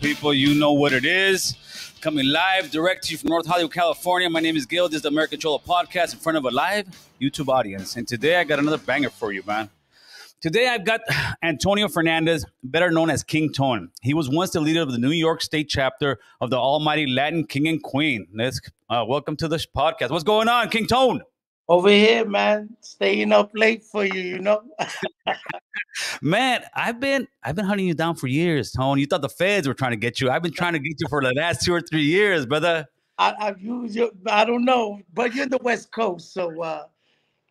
people, you know what it is. Coming live direct to you from North Hollywood, California. My name is Gil. This is the American Cholo podcast in front of a live YouTube audience. And today I got another banger for you, man. Today I've got Antonio Fernandez, better known as King Tone. He was once the leader of the New York State chapter of the Almighty Latin King and Queen. Let's uh, welcome to the podcast. What's going on, King Tone? Over here, man, staying up late for you, you know. Man, I've been I've been hunting you down for years, Tone. You thought the feds were trying to get you. I've been trying to get you for the last two or three years, brother. I, I've used your, I don't know, but you're in the West Coast, so uh,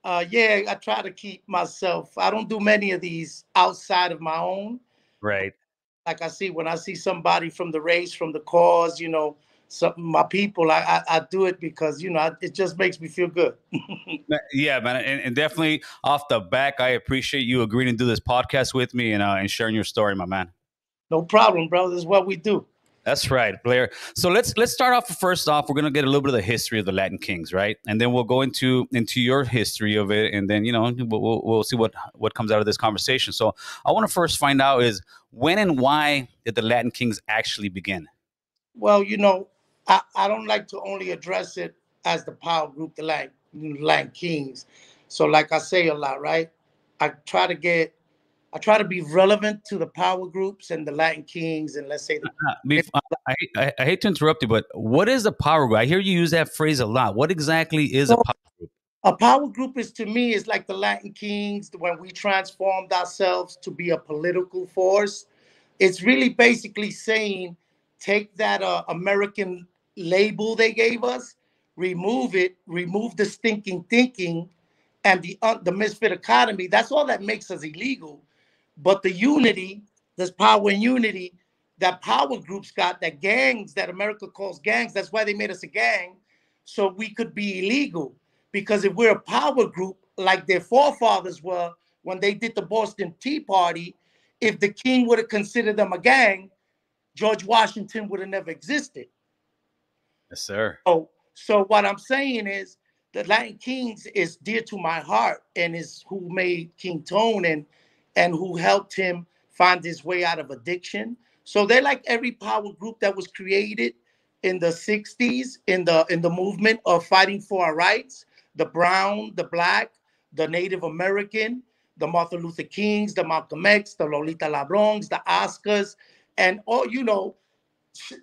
uh, yeah, I try to keep myself. I don't do many of these outside of my own. Right. Like I see when I see somebody from the race, from the cause, you know, some my people, I, I, I do it because you know it just makes me feel good. yeah, man, and, and, definitely off the back, I appreciate you agreeing to do this podcast with me and uh, and sharing your story, my man. No problem, bro. This is what we do. That's right, Blair. So let's let's start off. First off, we're gonna get a little bit of the history of the Latin Kings, right? And then we'll go into into your history of it, and then you know we'll, we'll see what what comes out of this conversation. So I want to first find out is when and why did the Latin Kings actually begin? Well, you know, I, I don't like to only address it as the power group, the Latin, Latin Kings. So, like I say a lot, right? I try to get, I try to be relevant to the power groups and the Latin Kings, and let's say the. I, I, I, hate to interrupt you, but what is a power group? I hear you use that phrase a lot. What exactly is so, a power group? A power group is to me is like the Latin Kings when we transformed ourselves to be a political force. It's really basically saying take that uh, American label they gave us, remove it, remove the stinking thinking and the uh, the misfit economy. That's all that makes us illegal. But the unity, there's power and unity that power groups got, that gangs that America calls gangs. That's why they made us a gang, so we could be illegal. Because if we're a power group like their forefathers were when they did the Boston Tea Party, if the king would have considered them a gang, George Washington would have never existed. Yes, sir. So, so what I'm saying is the Latin Kings is dear to my heart and is who made King Tone and and who helped him find his way out of addiction. So they're like every power group that was created in the 60s in the in the movement of fighting for our rights, the brown, the black, the Native American, the Martin Luther Kings, the Malcolm X, the Lolita LeBrons, the Oscars, and all you know,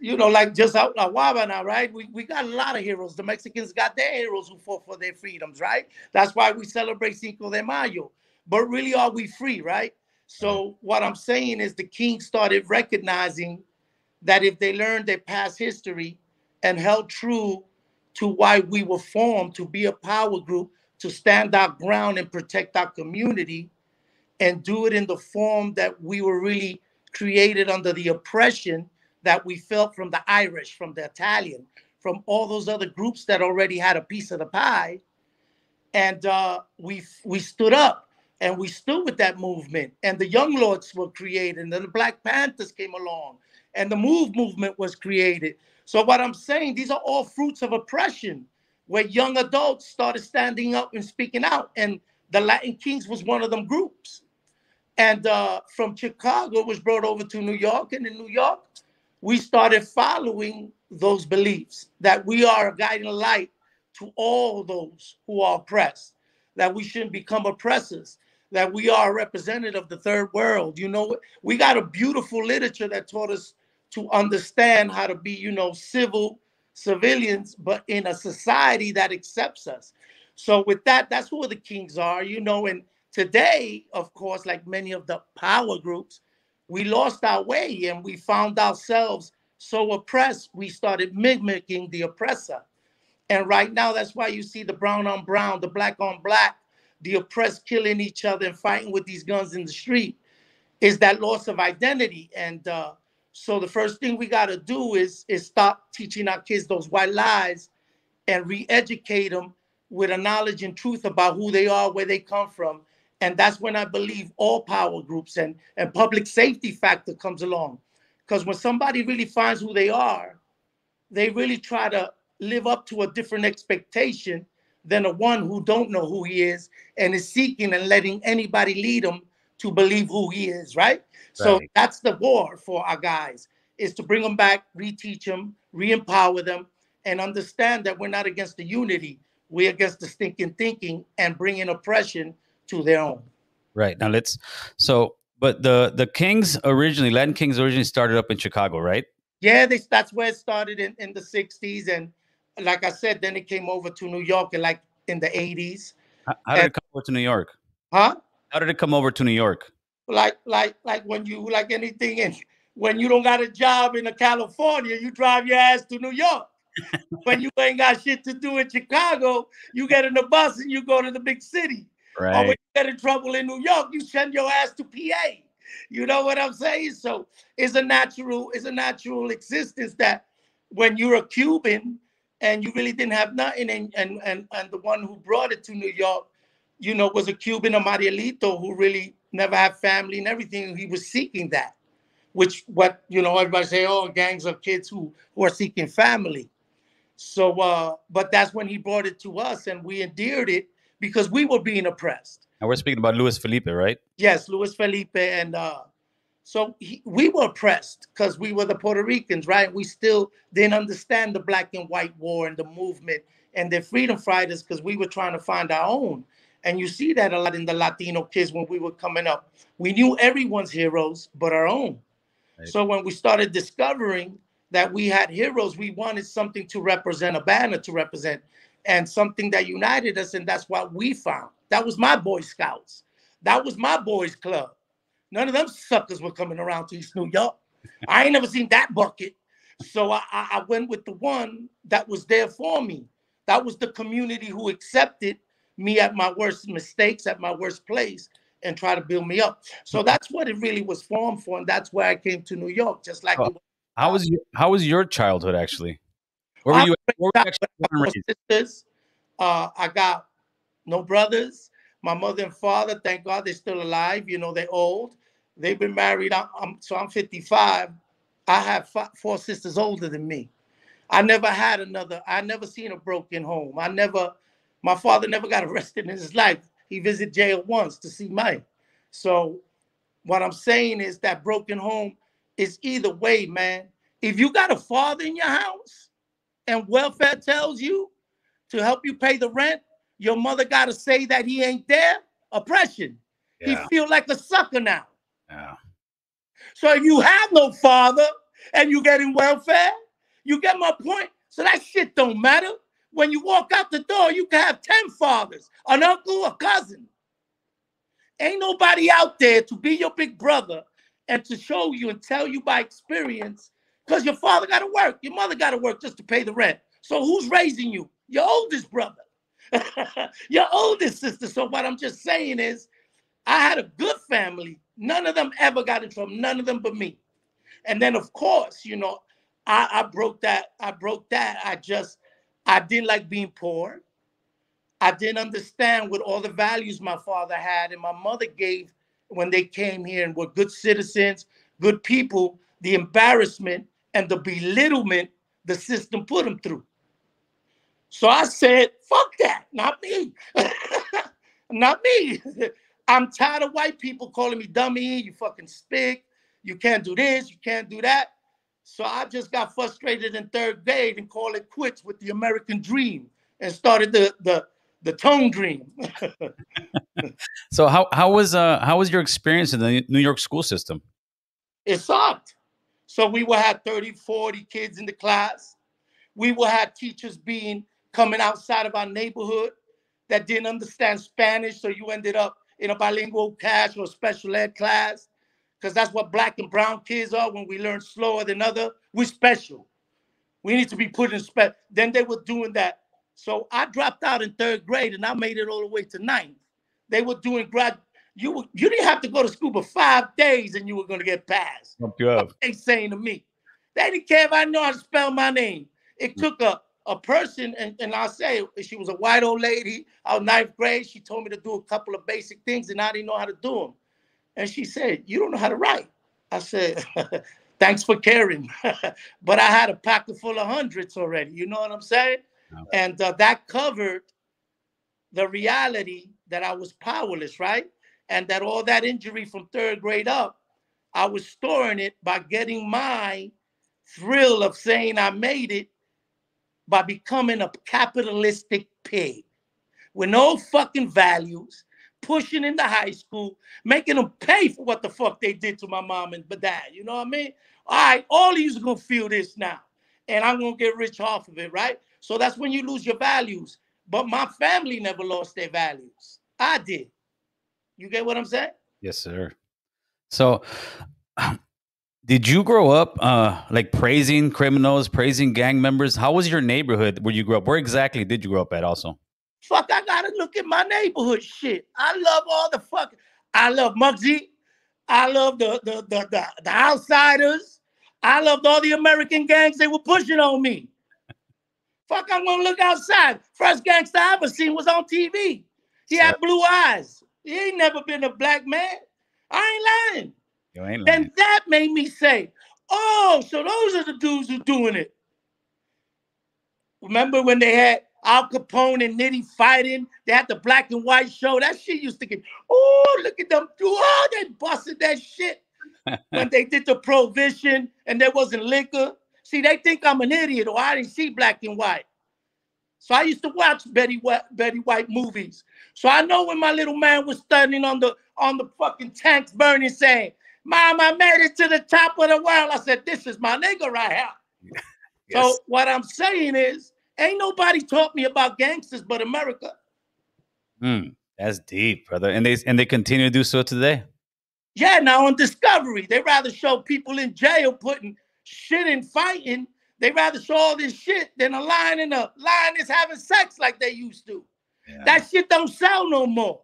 you know, like just out La Guava now, right? We, we got a lot of heroes. The Mexicans got their heroes who fought for their freedoms, right? That's why we celebrate Cinco de Mayo. But really, are we free, right? So mm-hmm. what I'm saying is the king started recognizing that if they learned their past history and held true to why we were formed to be a power group, to stand our ground and protect our community, and do it in the form that we were really created under the oppression that we felt from the Irish, from the Italian, from all those other groups that already had a piece of the pie. And uh, we we stood up and we stood with that movement. And the Young Lords were created, and the Black Panthers came along, and the Move movement was created. So what I'm saying, these are all fruits of oppression, where young adults started standing up and speaking out, and the Latin Kings was one of them groups. And uh, from Chicago was brought over to New York, and in New York, we started following those beliefs that we are a guiding light to all those who are oppressed, that we shouldn't become oppressors, that we are a representative of the third world. You know, we got a beautiful literature that taught us to understand how to be, you know, civil civilians, but in a society that accepts us. So with that, that's who the kings are, you know, and today, of course, like many of the power groups, we lost our way and we found ourselves so oppressed, we started mimicking the oppressor. And right now, that's why you see the brown on brown, the black on black, the oppressed killing each other and fighting with these guns in the street, is that loss of identity. And uh, so the first thing we got to do is, is stop teaching our kids those white lies and re-educate them with a knowledge and truth about who they are, where they come from, and that's when I believe all power groups and, and public safety factor comes along. Because when somebody really finds who they are, they really try to live up to a different expectation than a one who don't know who he is and is seeking and letting anybody lead him to believe who he is, right? right. So that's the war for our guys. is to bring them back, reteach them, re-empower them, and understand that we're not against the unity. We're against the stinking thinking and bringing oppression to their own. Right now, let's. So, but the the Kings originally, Latin Kings originally started up in Chicago, right? Yeah, they, that's where it started in, in the 60s. And like I said, then it came over to New York in like in the 80s. How, how did And- it come over to New York? Huh? How did it come over to New York? Like like like when you like anything in when you don't got a job in California, you drive your ass to New York. when you ain't got shit to do in Chicago, you get in the bus and you go to the big city. Or when you get in trouble in New York, you send your ass to PA. You know what I'm saying? So it's a natural, it's a natural existence that when you're a Cuban and you really didn't have nothing, and and and, and the one who brought it to New York, you know, was a Cuban, a Marielito, who really never had family and everything. He was seeking that, which what you know, everybody say, oh, gangs of kids who who are seeking family. So, uh, but that's when he brought it to us, and we endeared it because we were being oppressed. And we're speaking about Luis Felipe, right? Yes, Luis Felipe, and uh, so he, we were oppressed because we were the Puerto Ricans, right? We still didn't understand the black and white war and the movement and the freedom fighters because we were trying to find our own. And you see that a lot in the Latino kids when we were coming up. We knew everyone's heroes but our own. Right. So when we started discovering that we had heroes, we wanted something to represent, a banner to represent, and something that united us. And that's what we found. That was my Boy Scouts. That was my boys' club. None of them suckers were coming around to East New York. I ain't never seen that bucket. So I, I went with the one that was there for me. That was the community who accepted me at my worst mistakes, at my worst place, and try to build me up. So that's what it really was formed for, and that's why I came to New York. Just like Oh. it was How was your How was your childhood actually? Where were I you? Where were you got actually born and no raised? sisters. Uh, I got no brothers. My mother and father, thank God, they're still alive. You know, they're old. They've been married. I'm, I'm so I'm 55. I have fi- four sisters older than me. I never had another. I never seen a broken home. I never. My father never got arrested in his life. He visited jail once to see Mike. So, what I'm saying is that broken home is either way, man. If you got a father in your house and welfare tells you to help you pay the rent, your mother got to say that he ain't there. Oppression. Yeah, He feel like a sucker now. yeah. So if you have no father and you getting welfare, you get my point. So that shit don't matter. When you walk out the door, you can have 10 fathers, an uncle, a cousin. Ain't nobody out there to be your big brother and to show you and tell you by experience, because your father got to work, your mother got to work just to pay the rent. So who's raising you? Your oldest brother, your oldest sister. So what I'm just saying is, I had a good family. None of them ever got in trouble. None of them but me. And then of course, you know, I, I broke that. I broke that. I just I didn't like being poor. I didn't understand what all the values my father had and my mother gave when they came here and were good citizens, good people, the embarrassment and the belittlement the system put them through. So I said, fuck that, not me. not me. I'm tired of white people calling me dummy, you fucking spick, you can't do this, you can't do that. So I just got frustrated in third grade and called it quits with the American dream and started the the the tone dream. So how how was uh how was your experience in the New York school system? it sucked. So we will have 30, 40 kids in the class. We will have teachers being coming outside of our neighborhood that didn't understand Spanish. So you ended up in a bilingual class or special ed class. Because that's what black and brown kids are when we learn slower than other. We're special. We need to be put in spec. Then they were doing that. So I dropped out in third grade and I made it all the way to ninth. They were doing grad. You you didn't have to go to school for five days and you were going to get passed up. they saying to me. They didn't care if I know how to spell my name. It took a, a person, and, and I'll say she was a white old lady, I was ninth grade. She told me to do a couple of basic things, and I didn't know how to do them. And she said, You don't know how to write. I said, Thanks for caring. but I had a packet full of hundreds already. You know what I'm saying? And uh, that covered the reality that I was powerless, right? And that all that injury from third grade up, I was storing it by getting my thrill of saying I made it by becoming a capitalistic pig with no fucking values, pushing into high school, making them pay for what the fuck they did to my mom and dad. You know what I mean? All right, all of you are gonna feel this now, and I'm gonna get rich off of it, right? So that's when you lose your values. But my family never lost their values. I did. You get what I'm saying? Yes, sir. So, did you grow up uh, like praising criminals, praising gang members? How was your neighborhood where you grew up? Where exactly did you grow up at? Also, fuck, I gotta look at my neighborhood shit. I love all the fuck. I love Muggsy. I love the the the the, the outsiders. I loved all the American gangs they were pushing on me. Fuck, I'm gonna look outside. First gangster I ever seen was on TV. He had blue eyes. He ain't never been a black man. I ain't lying. You ain't lying. And that made me say, oh, so those are the dudes who doing it. Remember when they had Al Capone and Nitti fighting? They had the black and white show. That shit used to get, oh, look at them oh, they busted that shit. when they did the prohibition and there wasn't liquor. See, they think I'm an idiot or I didn't see black and white. So I used to watch Betty White, Betty White movies. So I know when my little man was standing on the on the fucking tanks burning, saying, "Mom, I made it to the top of the world." I said, "This is my nigga right here." yes. So what I'm saying is, ain't nobody taught me about gangsters but America. Hmm, that's deep, brother. And they and they continue to do so today. Yeah, now on Discovery, they rather show people in jail putting shit in fighting they rather show all this shit than a lion and a lion is having sex like they used to. Yeah. That shit don't sell no more.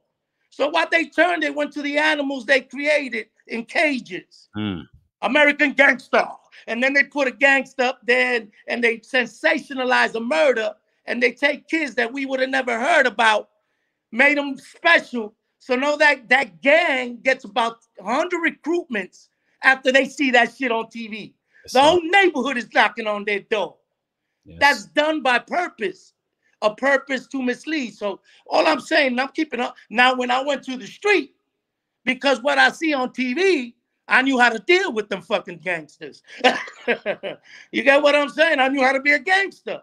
So what they turned, they went to the animals they created in cages. Mm. American gangster. And then they put a gangster up there and, and they sensationalize a murder and they take kids that we would have never heard about, made them special. So know that that gang gets about 100 recruitments after they see that shit on TV the whole neighborhood is knocking on their door. Yes. That's done by purpose, a purpose to mislead. So all I'm saying, I'm keeping up. Now, when I went to the street, because what I see on TV, I knew how to deal with them fucking gangsters. you get what I'm saying? I knew how to be a gangster.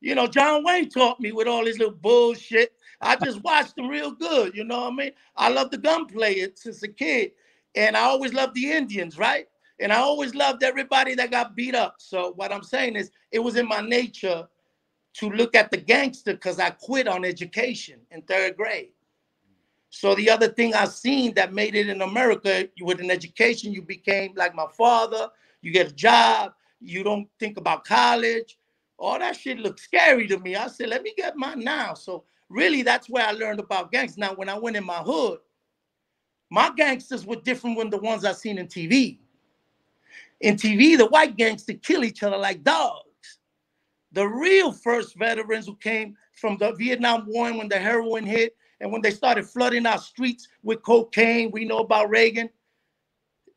You know, John Wayne taught me with all his little bullshit. I just watched them real good. You know what I mean? I love the gunplay since a kid. And I always loved the Indians, right? And I always loved everybody that got beat up. So what I'm saying is it was in my nature to look at the gangster because I quit on education in third grade. So the other thing I've seen that made it in America, you with an education, you became like my father, you get a job, you don't think about college. All that shit looked scary to me. I said, let me get mine now. So really that's where I learned about gangs. Now, when I went in my hood, my gangsters were different than the ones I seen in TV. In TV, the white gangsters kill each other like dogs. The real first veterans who came from the Vietnam War when the heroin hit and when they started flooding our streets with cocaine, we know about Reagan.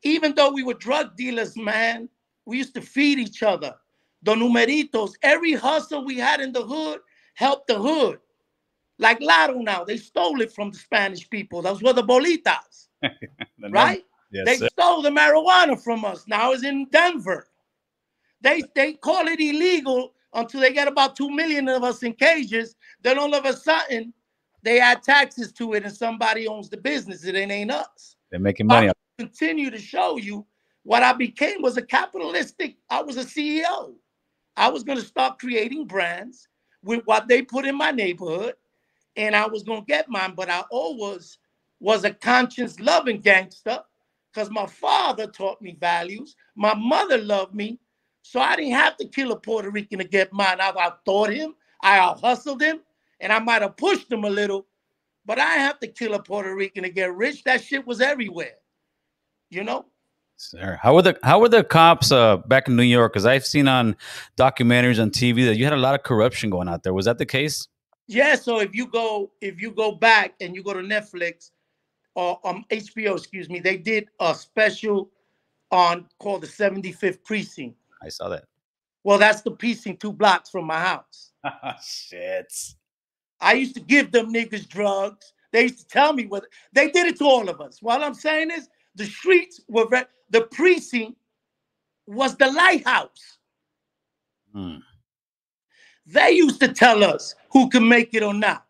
Even though we were drug dealers, man, we used to feed each other. The numeritos, every hustle we had in the hood helped the hood. Like Lotto now, they stole it from the Spanish people. Those were the bolitas, right? Yes, they sir. stole the marijuana from us. Now it's in Denver. They they call it illegal until they get about two million of us in cages. Then all of a sudden, they add taxes to it, and somebody owns the business. It ain't us. They're making money. I continue to show you what I became was a capitalistic. I was a CEO. I was going to start creating brands with what they put in my neighborhood, and I was going to get mine. But I always was a conscience loving gangster because my father taught me values. My mother loved me. So I didn't have to kill a Puerto Rican to get mine. I outthought him, I out hustled him, and I might have pushed him a little, but I have to kill a Puerto Rican to get rich. That shit was everywhere. You know? Sir, how were the how were the cops uh, back in New York? Because I've seen on documentaries on TV that you had a lot of corruption going out there. Was that the case? Yeah. So if you go if you go back and you go to Netflix, or um HBO, excuse me, they did a special on called the 75th precinct. I saw that. Well, that's the precinct two blocks from my house. Shit. I used to give them niggas drugs. They used to tell me what they did it to all of us. What I'm saying is the streets were the precinct was the lighthouse. Mm. They used to tell us who can make it or not.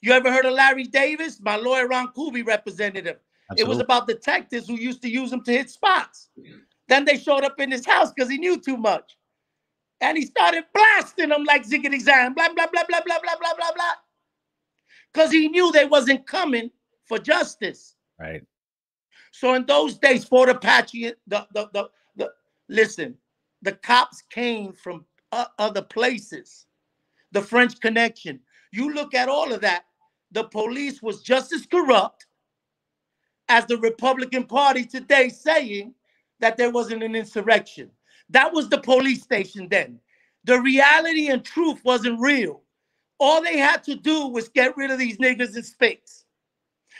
You ever heard of Larry Davis? My lawyer Ron Kuby representative. It was about detectives who used to use him to hit spots. Then they showed up in his house because he knew too much. And he started blasting them like ziggity zang, blah, blah, blah, blah, blah, blah, blah, blah, blah. Because he knew they wasn't coming for justice. right. So in those days, Fort Apache, the, the, the, the listen, the cops came from o- other places. The French Connection. You look at all of that, the police was just as corrupt as the Republican Party today saying that there wasn't an insurrection. That was the police station then. The reality and truth wasn't real. All they had to do was get rid of these niggas in space.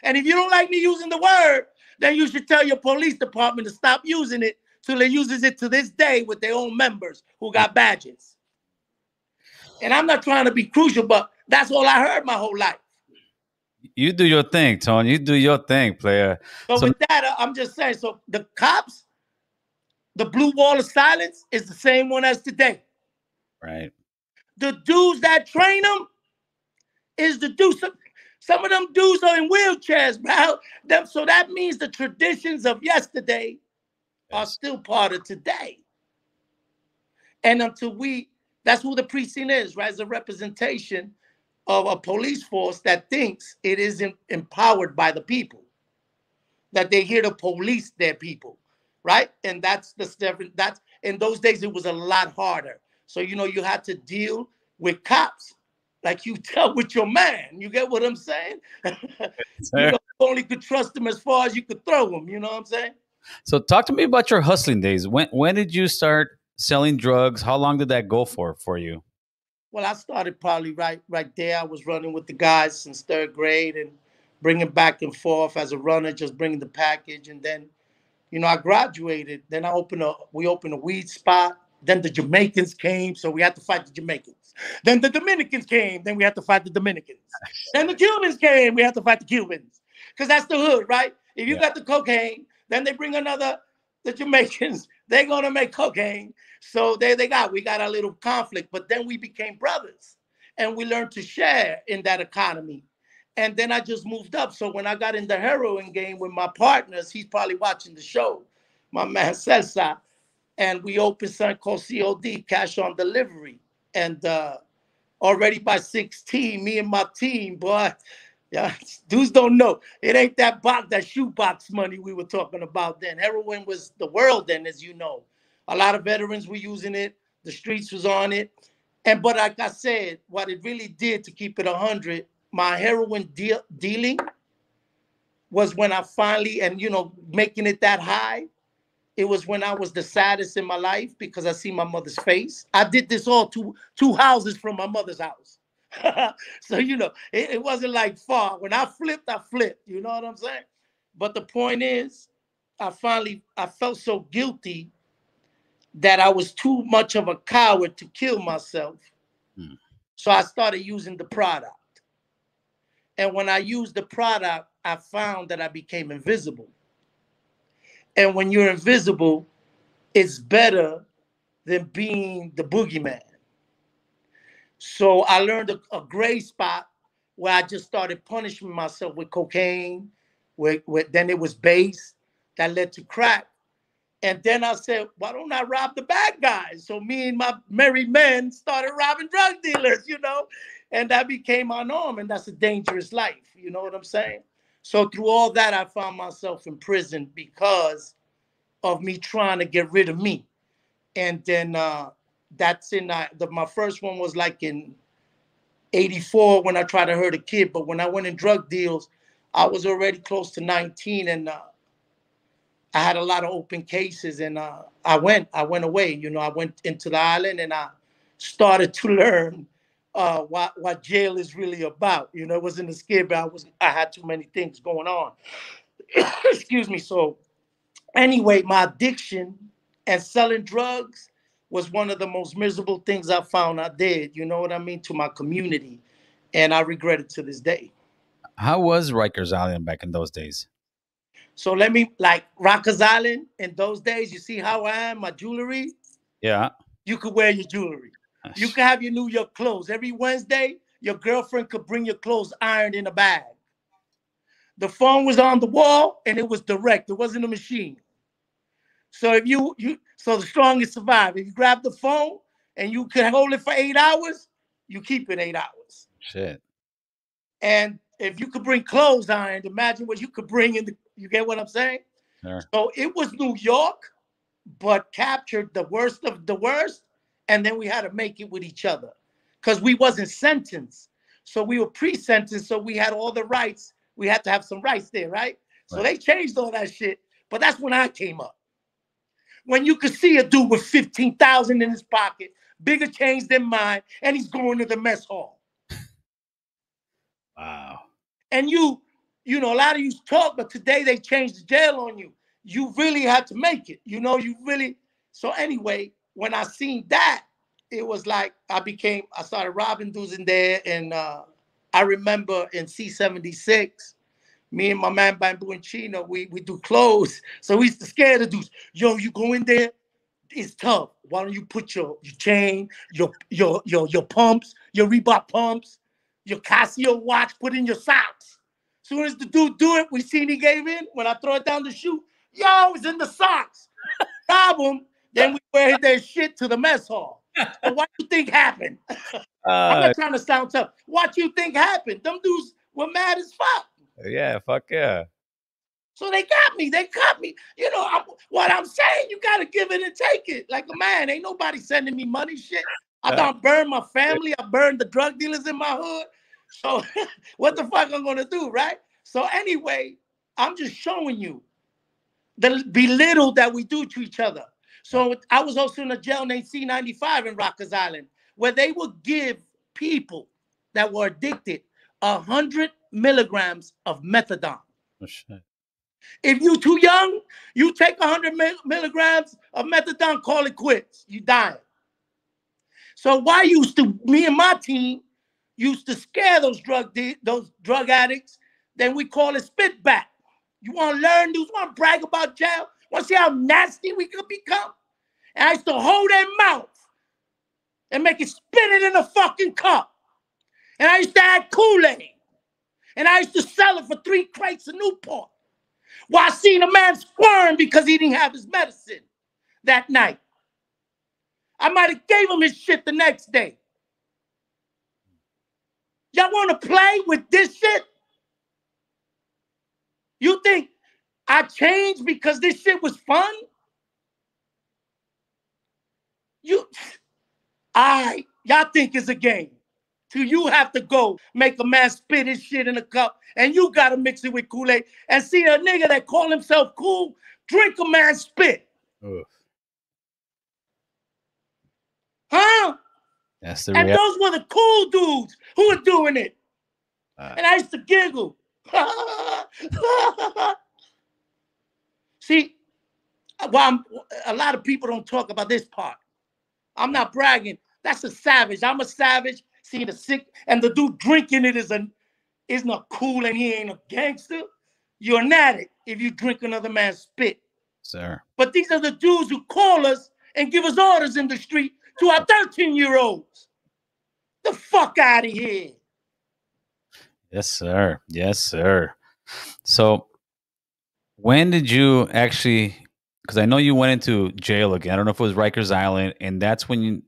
And if you don't like me using the word, then you should tell your police department to stop using it till they uses it to this day with their own members who got badges. And I'm not trying to be crucial, but that's all I heard my whole life. You do your thing, Tony. You do your thing, player. But So- with that, uh, I'm just saying. So the cops, the blue wall of silence is the same one as today. Right. The dudes that train them is the dudes. Some, some of them dudes are in wheelchairs, bro. Them, so that means the traditions of yesterday are still part of today. And until we, that's who the precinct is, right? It's a representation of a police force that thinks it isn't empowered by the people, that they're here to police their people, right? And that's the step. That's in those days it was a lot harder. So you know you had to deal with cops like you dealt with your man. You get what I'm saying? you know, you only could trust them as far as you could throw them. You know what I'm saying? So talk to me about your hustling days. When when did you start selling drugs? How long did that go for for you? Well, I started probably right right there. I was running with the guys since third grade and bringing back and forth as a runner, just bringing the package. And then, you know, I graduated. Then I opened a we opened a weed spot. Then the Jamaicans came, so we had to fight the Jamaicans. Then the Dominicans came, then we had to fight the Dominicans. then the Cubans came, we had to fight the Cubans. Because that's the hood, right? If you Yeah. got the cocaine, then they bring another the Jamaicans, they're gonna make cocaine. So there they got we got a little conflict, but then we became brothers and we learned to share in that economy. And then I just moved up. So when I got in the heroin game with my partners, he's probably watching the show, my man Cesar, and we opened something called COD, cash on delivery. And uh already by 16, me and my team, boy, yeah, dudes don't know. It ain't that box, that shoebox money we were talking about then. Heroin was the world then, as you know. A lot of veterans were using it. The streets was on it. And but like I said, what it really did to keep it 100, my heroin deal, dealing was when I finally, and you know, making it that high, it was when I was the saddest in my life because I see my mother's face. I did this all two two houses from my mother's house. so you know, it, it wasn't like far. When I flipped, I flipped. You know what I'm saying? But the point is, I finally I felt so guilty that I was too much of a coward to kill myself. Hmm. So I started using the product. And when I used the product, I found that I became invisible. And when you're invisible, it's better than being the boogeyman. So I learned a, a gray spot where I just started punishing myself with cocaine, with, with then it was base that led to crack. And then I said, why don't I rob the bad guys? So me and my merry men started robbing drug dealers, you know, and that became my norm. And that's a dangerous life. You know what I'm saying? So through all that, I found myself in prison because of me trying to get rid of me. And then uh, that's in uh, the, my first one was like in 84 when I tried to hurt a kid. But when I went in drug deals, I was already close to 19 and uh, I had a lot of open cases and uh, I went, I went away, you know, I went into the island and I started to learn uh, what, what jail is really about. You know, it wasn't a scare, but I was, I had too many things going on. Excuse me. So anyway, my addiction and selling drugs was one of the most miserable things I found I did, you know what I mean, to my community. And I regret it to this day. How was Rikers Island back in those days? So let me like Rikers Island in those days. You see how I am, my jewelry. Yeah. you could wear your jewelry. You could have your New York clothes. Every Wednesday, your girlfriend could bring your clothes ironed in a bag. The phone was on the wall and it was direct. It wasn't a machine. So if you you so the strongest survive. If you grab the phone and you can hold it for eight hours, you keep it eight hours. Shit. And if you could bring clothes ironed, imagine what you could bring in the you get what I'm saying? Sure. So it was New York, but captured the worst of the worst, and then we had to make it with each other because we wasn't sentenced. So we were pre-sentenced, so we had all the rights. We had to have some rights there, right? So they changed all that shit. But that's when I came up. When you could see a dude with 15,000 in his pocket, bigger change than mine, and he's going to the mess hall. Wow. and you, you know, a lot of you talk, but today they changed the jail on you. You really had to make it. You know, you really. So anyway, when I seen that, it was like I became. I started robbing dudes in there, and uh, I remember in C76, me and my man Bamboo and Chino, we we do clothes. So we used to scare the dudes. Yo, you go in there, it's tough. Why don't you put your your chain, your your your your pumps, your Reebok pumps, your Casio watch, put in your socks. Soon as the dude do it, we seen he gave in. When I throw it down the chute, yo, it's in the socks. Rob him. Then we wear their shit to the mess hall. So what you think happened? I'm Uh, not trying to sound tough. What you think happened? Them dudes were mad as fuck. yeah, fuck yeah. So they got me. They got me. You know I'm, what I'm saying. You gotta give it and take it. Like a man. Ain't nobody sending me money. Shit. I done burned my family. I burned the drug dealers in my hood. So what the fuck I'm gonna do, right? So anyway, I'm just showing you the belittle that we do to each other. So I was also in a jail named C95 in Rikers Island, where they would give people that were addicted a hundred milligrams of methadone. Oh. If you too young, you take 100 mil- milligrams of methadone, call it quits. You dying. So why used to me and my team used to scare those drug those drug addicts? Then we call it spit back. You want to learn? You want to brag about jail? To see how nasty we could become? And I used to hold their mouth and make it spit it in a fucking cup. And I used to add Kool-Aid. And I used to sell it for three crates of Newport. Well, I seen a man squirm because he didn't have his medicine that night. I might have gave him his shit the next day. Y'all want to play with this shit? You think I changed because this shit was fun? You, I, y'all think it's a game. Till you have to go make a man spit his shit in a cup and you gotta mix it with Kool-Aid and see a nigga that call himself cool drink a man spit. Oof. Huh? That's the And reality. those were the cool dudes who were doing it. Uh, And I used to giggle. See, well, I'm, a lot of people don't talk about this part. I'm not bragging. That's a savage. I'm a savage. See the sick and the dude drinking it is a is not cool and he ain't a gangster. You're an addict if you drink another man's spit. sir. But these are the dudes who call us and give us orders in the street to our 13 year olds. The fuck out of here. Yes, sir. Yes, sir. So, when did you actually? Because I know you went into jail again. I don't know if it was Rikers Island, and that's when you,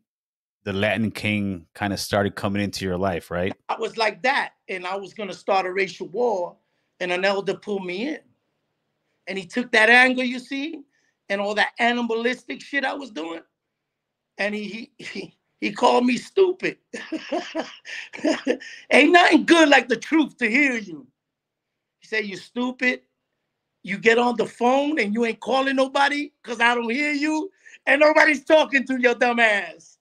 the Latin King kind of started coming into your life, right? I was like that, and I was gonna start a racial war, and an elder pulled me in, and he took that anger you see, and all that animalistic shit I was doing, and he he he, he called me stupid. Ain't nothing good like the truth to hear you. He said you stupid. You get on the phone and you ain't calling nobody because I don't hear you, and nobody's talking to your dumb ass.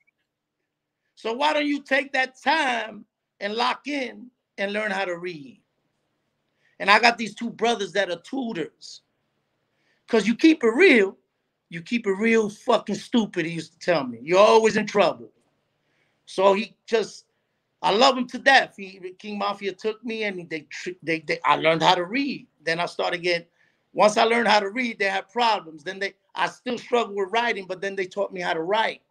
So why don't you take that time and lock in and learn how to read? And I got these two brothers that are tutors. Because you keep it real, you keep it real fucking stupid, he used to tell me. You're always in trouble. So he just, I love him to death. He, King Mafia took me and they, they, they, I learned how to read. Then I started getting, once I learned how to read, they had problems. Then they, I still struggle with writing, but then they taught me how to write.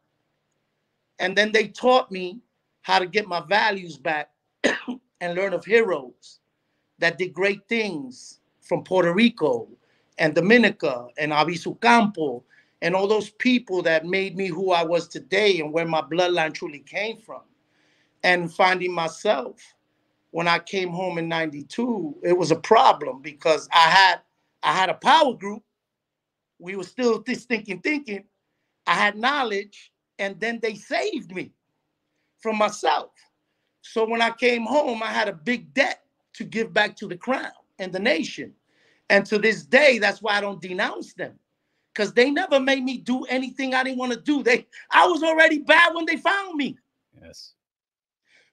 And then they taught me how to get my values back and learn of heroes that did great things from Puerto Rico and Dominica and Albizu Campo and all those people that made me who I was today and where my bloodline truly came from. And finding myself when I came home in 92, it was a problem because I had I had a power group. We were still this thinking, thinking. I had knowledge, and then they saved me from myself. So when I came home, I had a big debt to give back to the crown and the nation. And to this day, that's why I don't denounce them. Because they never made me do anything I didn't want to do. They I was already bad when they found me. Yes.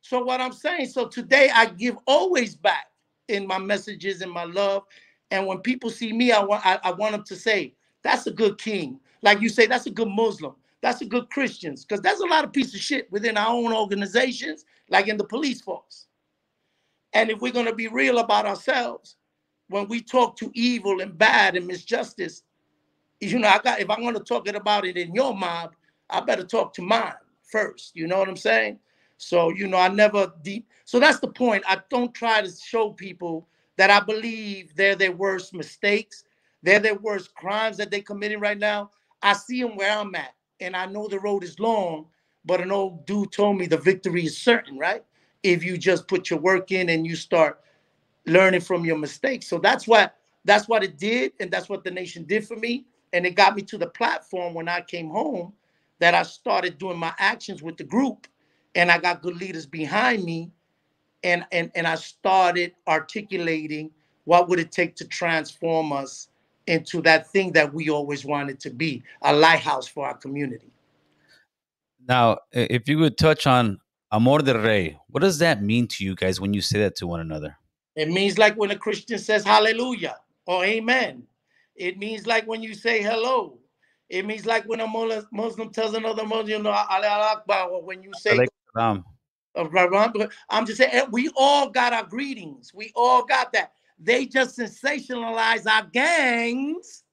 So what I'm saying, so today I give always back in my messages and my love. And when people see me, I want I, I want them to say, that's a good king. Like you say, that's a good Muslim. That's a good Christians. Because there's a lot of piece of shit within our own organizations, like in the police force. And if we're gonna be real about ourselves, when we talk to evil and bad and misjustice, you know, I got if I'm gonna talk it about it in your mob, I better talk to mine first. You know what I'm saying? So, you know, I never deep. So that's the point. I don't try to show people that I believe they're their worst mistakes, they're their worst crimes that they're committing right now. I see them where I'm at, and I know the road is long, but an old dude told me the victory is certain, right? If you just put your work in and you start learning from your mistakes. So that's what that's what it did, and that's what the nation did for me. And it got me to the platform when I came home that I started doing my actions with the group and I got good leaders behind me, and and and I started articulating what would it take to transform us into that thing that we always wanted to be, a lighthouse for our community. Now, if you would touch on amor de rey, what does that mean to you guys when you say that to one another? It means like when a Christian says hallelujah or amen. It means like when you say hello. It means like when a Muslim tells another Muslim, you know, Allah Akbar, or when you say I'm just saying we all got our greetings. We all got that. They just sensationalize our gangs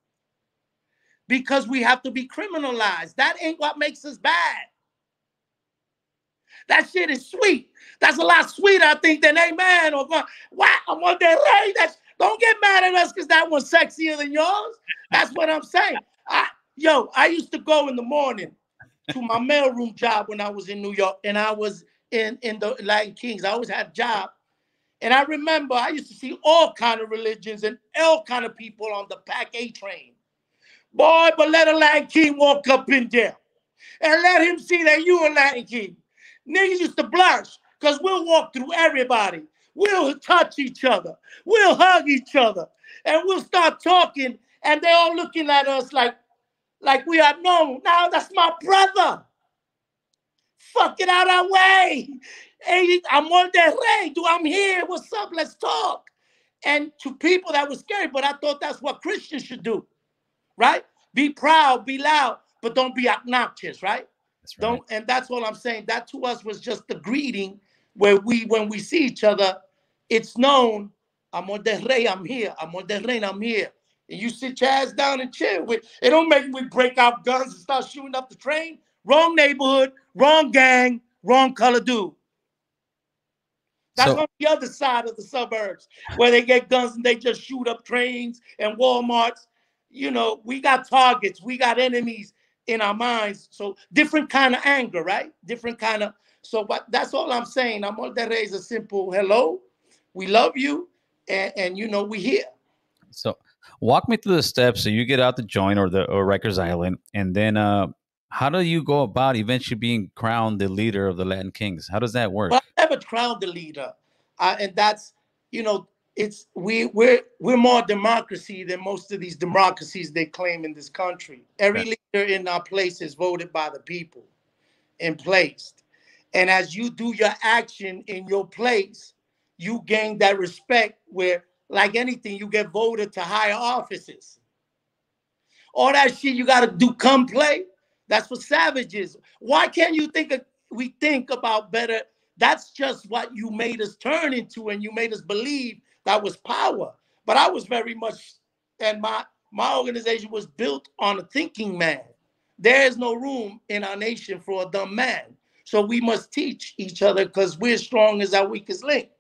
because we have to be criminalized. That ain't what makes us bad. That shit is sweet. That's a lot sweeter, I think, than amen or what I'm on that right. That's don't get mad at us because that one's sexier than yours. That's what I'm saying. I, yo, I used to go in the morning to my mailroom job when I was in New York, and I was in in the Latin Kings. I always had a job, and I remember I used to see all kind of religions and all kind of people on the Pack A train. Boy, but let a Latin King walk up in there, and let him see that you a Latin King. Niggas used to blush because we'll walk through everybody. We'll touch each other. We'll hug each other, and we'll start talking, and they're all looking at us like like we are known. Now that's my brother. Fuck it out our way. Hey, amor de rey. Do I'm here? What's up? Let's talk. And to people that was scary, but I thought that's what Christians should do, right? Be proud, be loud, but don't be obnoxious, right? That's right. Don't, and that's all I'm saying. That to us was just the greeting where we, when we see each other, it's known. amor de rey, I'm here. amor de rey, I'm here and you sit your ass down and chill. With it don't make we break out guns and start shooting up the train. Wrong neighborhood, wrong gang, wrong color dude. That's so, on the other side of the suburbs where they get guns and they just shoot up trains and Walmarts. You know, we got targets, we got enemies in our minds. So different kind of anger, right? Different kind of. So, but that's all I'm saying. I'm all that is a simple hello. We love you, and, and you know we here. So Walk me through the steps. So you get out the joint or the or Rikers Island, and then uh, how do you go about eventually being crowned the leader of the Latin Kings? How does that work? Well, I never crowned the leader, uh, and that's you know it's we we're we're more democracy than most of these democracies they claim in this country. Every okay. leader in our place is voted by the people and placed. And as you do your action in your place, you gain that respect where like anything, you get voted to higher offices. All that shit you got to do come play. That's for savages. Why can't you think of, we think about better? That's just what you made us turn into, and you made us believe that was power. But I was very much, and my my organization was built on a thinking man. There is no room in our nation for a dumb man. So we must teach each other because we're strong as our weakest link.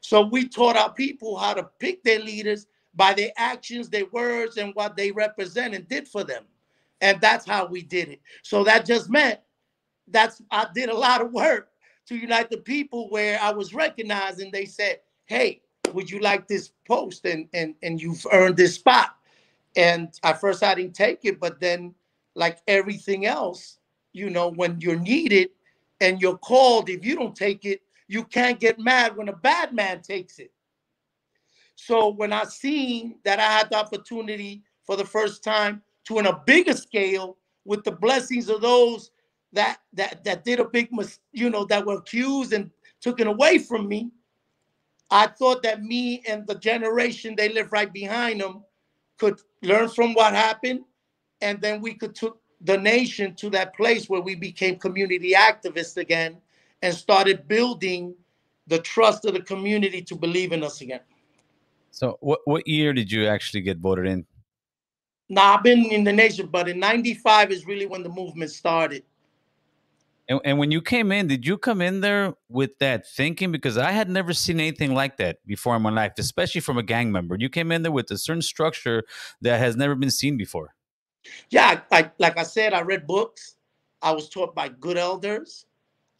So we taught our people how to pick their leaders by their actions, their words, and what they represent and did for them. And that's how we did it. So that just meant that's I did a lot of work to unite the people where I was recognized and they said, Hey, would you like this post? And and and you've earned this spot. And at first I didn't take it, but then like everything else, you know, when you're needed, and you're called, if you don't take it, you can't get mad when a bad man takes it. So when I seen that I had the opportunity for the first time to a bigger scale with the blessings of those that that that did a big you know that were accused and took it away from me i thought that me and the generation they live right behind them could learn from what happened and then we could took the nation to that place where we became community activists again and started building the trust of the community to believe in us again. So, what, what year did you actually get voted in? Now, I've been in the nation, but in 95 is really when the movement started. And, and when you came in, did you come in there with that thinking? Because I had never seen anything like that before in my life, especially from a gang member. You came in there with a certain structure that has never been seen before. Yeah, I, like I said, I read books. I was taught by good elders.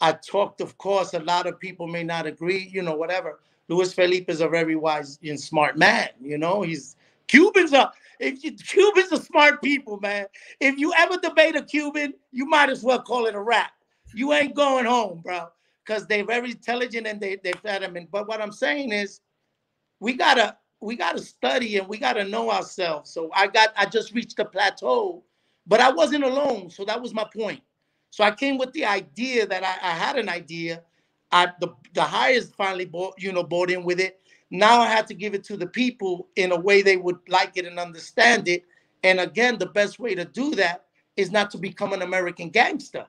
I talked, of course, a lot of people may not agree, you know, whatever. Luis Felipe is a very wise and smart man, you know. He's Cubans are if you, Cubans are smart people, man. If you ever debate a Cuban, you might as well call it a rap. You ain't going home, bro, because they're very intelligent and they they're adamant. But what I'm saying is, we gotta we got to study and we got to know ourselves. So I got I just reached a plateau, but I wasn't alone. So that was my point. So I came with the idea that I, I had an idea. I the the highest finally bought you know bought in with it. Now I had to give it to the people in a way they would like it and understand it. And again, the best way to do that is not to become an American gangster,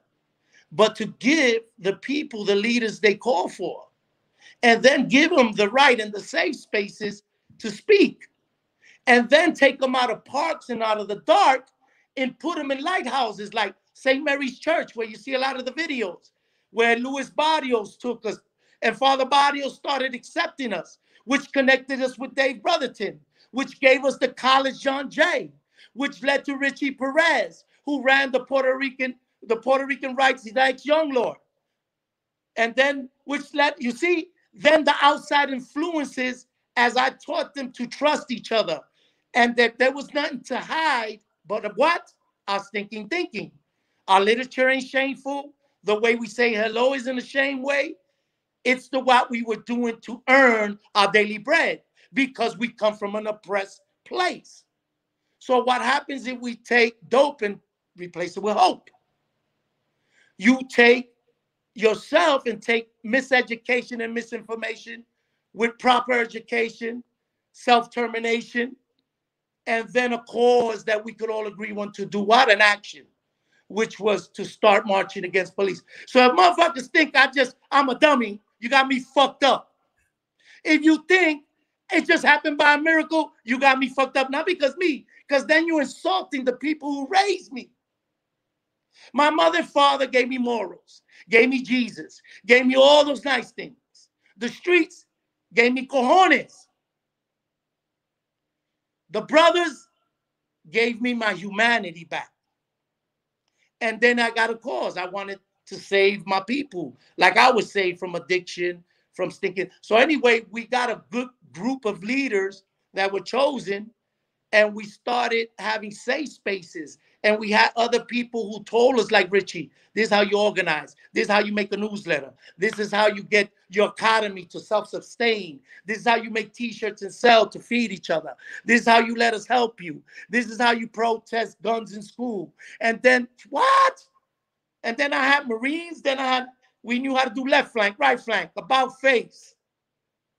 but to give the people the leaders they call for, and then give them the right and the safe spaces to speak, and then take them out of parks and out of the dark and put them in lighthouses like St. Mary's Church, where you see a lot of the videos, where Luis Barrios took us, and Father Barrios started accepting us, which connected us with Dave Brotherton, which gave us the College John Jay, which led to Richie Perez, who ran the Puerto Rican, the Puerto Rican Rights Unites Young Lord. And then, which led, you see, then the outside influences as I taught them to trust each other and that there was nothing to hide but what? Our stinking thinking. Our literature ain't shameful. The way we say hello isn't a shame way. It's the what we were doing to earn our daily bread because we come from an oppressed place. So what happens if we take dope and replace it with hope? You take yourself and take miseducation and misinformation with proper education, self termination, and then a cause that we could all agree on to do what? An action, which was to start marching against police. So if motherfuckers think I just, I'm a dummy, you got me fucked up. If you think it just happened by a miracle, you got me fucked up. Not because me, because then you're insulting the people who raised me. My mother and father gave me morals, gave me Jesus, gave me all those nice things. The streets gave me cojones. The brothers gave me my humanity back. And then I got a cause. I wanted to save my people, like I was saved from addiction, from stinking. So, anyway, we got a good group of leaders that were chosen, and we started having safe spaces and we had other people who told us, like Richie, this is how you organize. This is how you make a newsletter. This is how you get your economy to self-sustain. This is how you make t-shirts and sell to feed each other. This is how you let us help you. This is how you protest guns in school. And then what? And then I had Marines. Then I had, we knew how to do left flank, right flank, about face.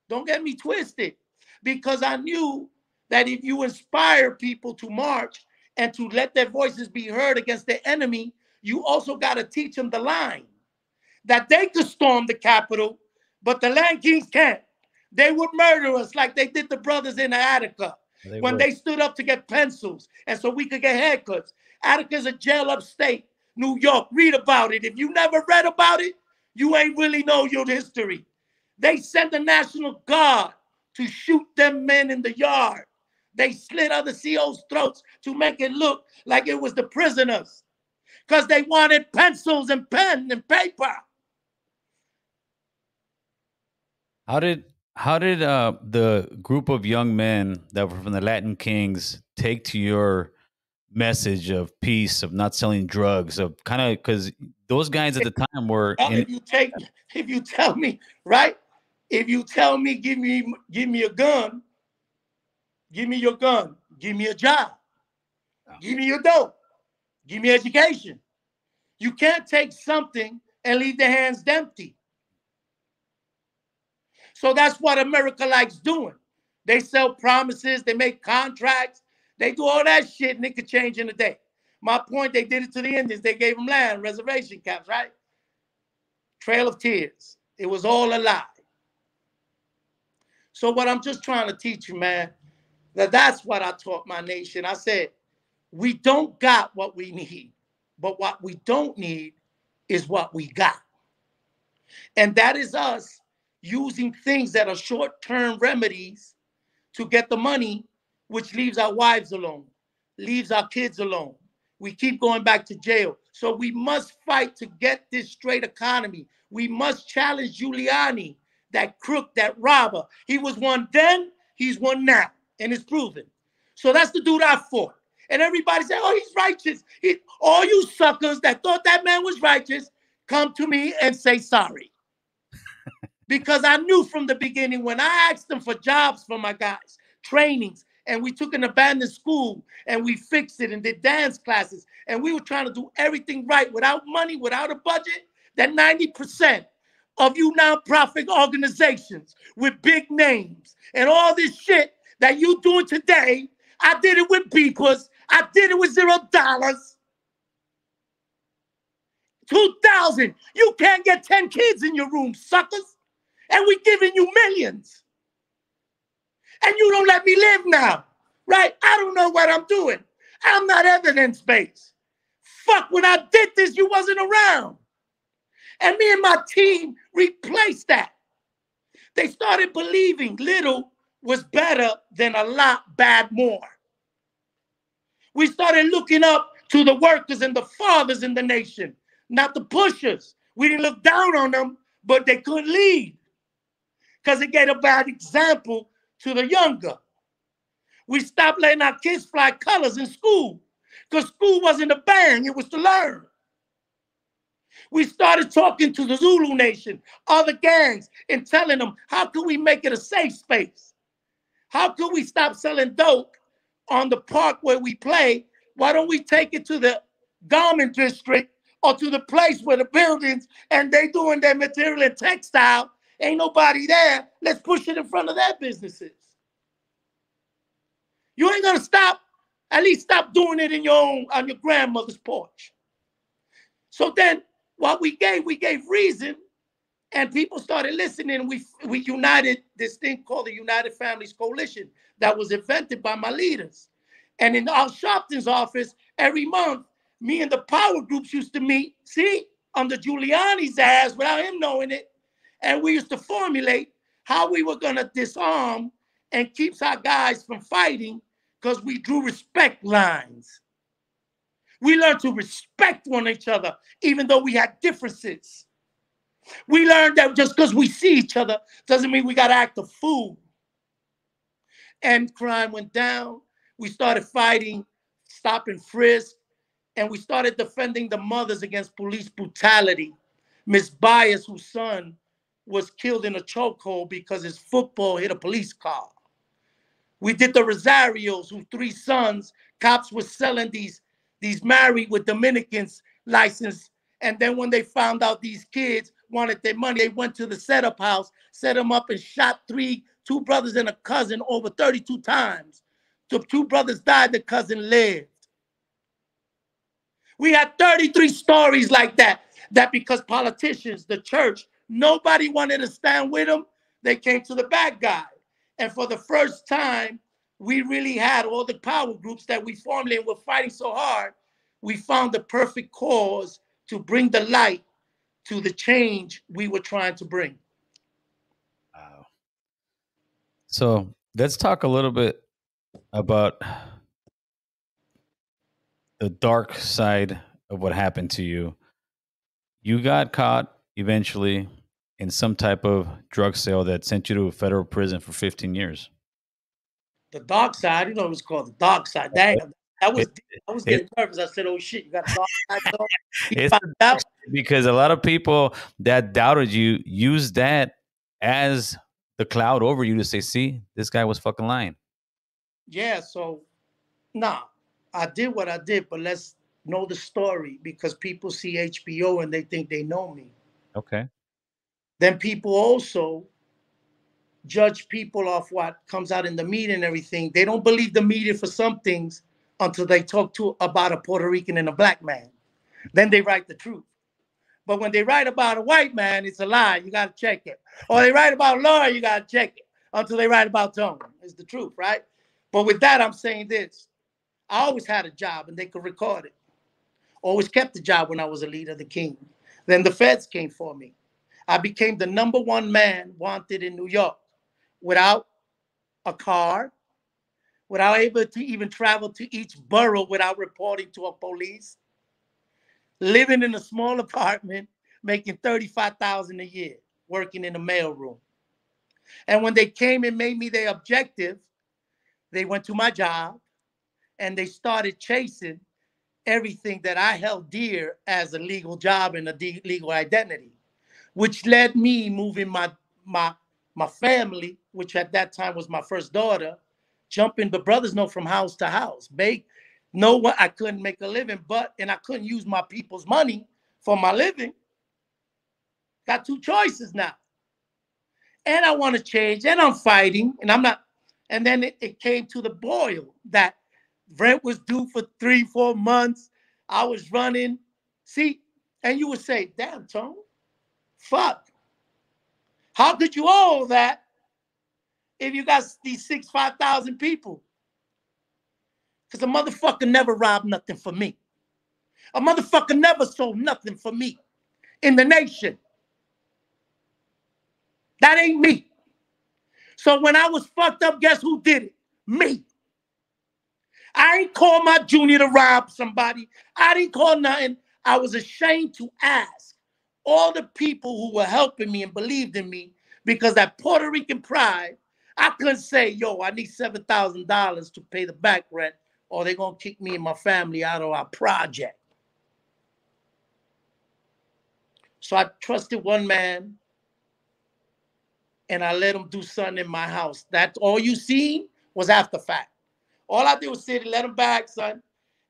Don't get me twisted. Because I knew that if you inspire people to march, and to let their voices be heard against the enemy, you also got to teach them the line that they could storm the Capitol, but the Latin Kings can't. They would murder us like they did the brothers in Attica they when they stood up to get pencils and so we could get haircuts. Attica's a jail upstate, New York. Read about it. If you never read about it, You ain't really know your history. They sent the National Guard to shoot them men in the yard. They slit other COs' throats to make it look like it was the prisoners because they wanted pencils and pen and paper. How did how did uh, the group of young men that were from the Latin Kings take to your message of peace, of not selling drugs, of kind of because those guys at the time were. If you take, if you tell me, right? If you tell me, give me, give me a gun, give me your gun, give me a job, oh. give me your dope, give me education. You can't take something and leave the hands empty. So that's what America likes doing. They sell promises, they make contracts, they do all that shit, and it could change in a day. My point, they did it to the Indians. They gave them land, reservation caps, right? Trail of Tears. It was all a lie. So what I'm just trying to teach you, man, that that's what I taught my nation. I said, we don't got what we need, but what we don't need is what we got. And that is us using things that are short-term remedies to get the money, which leaves our wives alone, leaves our kids alone. We keep going back to jail. So we must fight to get this straight economy. We must challenge Giuliani, that crook, that robber. He was one then, he's one now, and it's proven. So that's the dude I fought. And everybody said, oh, he's righteous. He, all you suckers that thought that man was righteous, come to me and say sorry because I knew from the beginning when I asked them for jobs for my guys, trainings, and we took an abandoned school and we fixed it and did dance classes and we were trying to do everything right without money, without a budget, that 90% of you nonprofit organizations with big names and all this shit that you doing today, I did it with beepers. I did it with zero dollars. 2000, you can't get 10 kids in your room, suckers and we're giving you millions. And you don't let me live now, right? I don't know what I'm doing. I'm not evidence-based. Fuck, when I did this, you wasn't around. And me and my team replaced that. They started believing little was better than a lot bad more. We started looking up to the workers and the fathers in the nation, not the pushers. We didn't look down on them, but they couldn't lead because it gave a bad example to the younger. We stopped letting our kids fly colors in school because school wasn't a bang, it was to learn. We started talking to the Zulu Nation, other gangs, and telling them, how can we make it a safe space? How can we stop selling dope on the park where we play? Why don't we take it to the garment district or to the place where the buildings and they doing their material and textile Ain't nobody there. Let's push it in front of their businesses. You ain't gonna stop. At least stop doing it in your own on your grandmother's porch. So then, what we gave, we gave reason, and people started listening. We we united this thing called the United Families Coalition that was invented by my leaders. And in Al Sharpton's office, every month, me and the power groups used to meet. See, under Giuliani's ass, without him knowing it, and we used to formulate how we were going to disarm and keeps our guys from fighting because we drew respect lines. We learned to respect one each other, even though we had differences. We learned that just because we see each other doesn't mean we got to act a fool. And crime went down. We started fighting, stopping frisk, and we started defending the mothers against police brutality. Miss Baez, whose son was killed in a chokehold because his football hit a police car. We did the Rosarios, who three sons, cops were selling these, these married with Dominicans license. And then when they found out these kids wanted their money, they went to the setup house, set them up and shot three, two brothers and a cousin over 32 times. The two brothers died, the cousin lived. We had 33 stories like that, that because politicians, the church, Nobody wanted to stand with him. They came to the bad guy. And for the first time, we really had all the power groups that we formed and were fighting so hard. We found the perfect cause to bring the light to the change we were trying to bring. Wow. So let's talk a little bit about the dark side of what happened to you. You got caught eventually in some type of drug sale that sent you to a federal prison for 15 years. The dark side, you know, it was called the dark side. Damn, I was I was getting nervous. I said, "Oh shit, you got a dark side." it's because a lot of people that doubted you used that as the cloud over you to say, "See, this guy was fucking lying." Yeah. So, nah, I did what I did, but let's know the story because people see HBO and they think they know me. Okay. Then people also judge people off what comes out in the media and everything. They don't believe the media for some things until they talk to about a Puerto Rican and a black man. Then they write the truth. But when they write about a white man, it's a lie. You got to check it. Or they write about Laura, you got to check it until they write about Tone. It's the truth, right? But with that, I'm saying this. I always had a job and they could record it. Always kept the job when I was a leader, of the king. Then the feds came for me. I became the number one man wanted in New York without a car, without able to even travel to each borough without reporting to a police, living in a small apartment, making 35,000 a year, working in a mailroom. And when they came and made me their objective, they went to my job and they started chasing everything that I held dear as a legal job and a legal identity which led me moving my my my family, which at that time was my first daughter, jumping the brothers know from house to house. Bake, know what I couldn't make a living, but and I couldn't use my people's money for my living. Got two choices now. And I want to change, and I'm fighting, and I'm not. And then it, it came to the boil that rent was due for three, four months. I was running. See, and you would say, damn, Tone, Fuck. How could you owe that if you got these six, 5,000 people? Because a motherfucker never robbed nothing for me. A motherfucker never sold nothing for me in the nation. That ain't me. So when I was fucked up, guess who did it? Me. I ain't call my junior to rob somebody. I didn't call nothing. I was ashamed to ask all the people who were helping me and believed in me because that Puerto Rican pride, I couldn't say, yo, I need $7,000 to pay the back rent or they're going to kick me and my family out of our project. So I trusted one man and I let him do something in my house. That's all you seen was after fact. All I did was sit and let him back, son.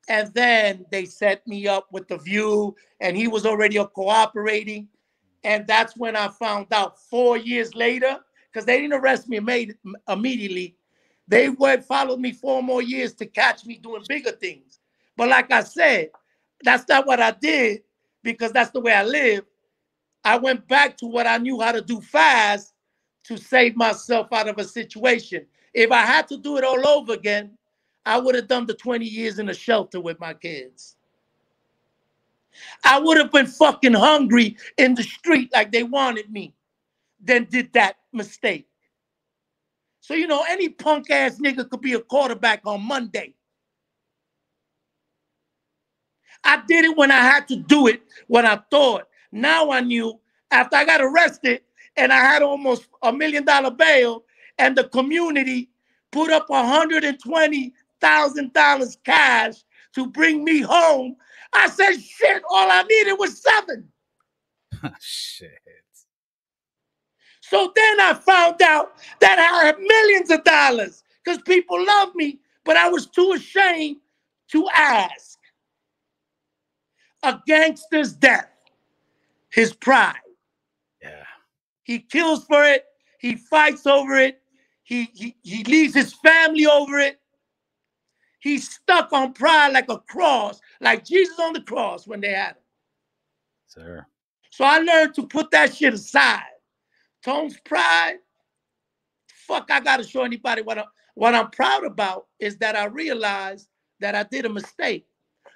And then they set me up with the view, and he was already cooperating. And that's when I found out four years later, because they didn't arrest me immediately. They would follow me four more years to catch me doing bigger things. But like I said, that's not what I did because that's the way I live. I went back to what I knew how to do fast to save myself out of a situation. If I had to do it all over again, I would have done the 20 years in a shelter with my kids. I would have been fucking hungry in the street like they wanted me, then did that mistake. So, you know, any punk ass nigga could be a quarterback on Monday. I did it when I had to do it, when I thought. Now I knew after I got arrested and I had almost a million dollar bail, and the community put up 120 thousand dollars cash to bring me home. I said, shit, all I needed was seven. Ah, shit. So then I found out that I had millions of dollars because people love me, but I was too ashamed to ask. A gangster's death, his pride. Yeah. He kills for it, he fights over it, he, he, he leaves his family over it. He's stuck on pride like a cross, like Jesus on the cross when they had him. Sir. So I learned to put that shit aside. Tone's pride. Fuck, I gotta show anybody what I'm what I'm proud about is that I realized that I did a mistake.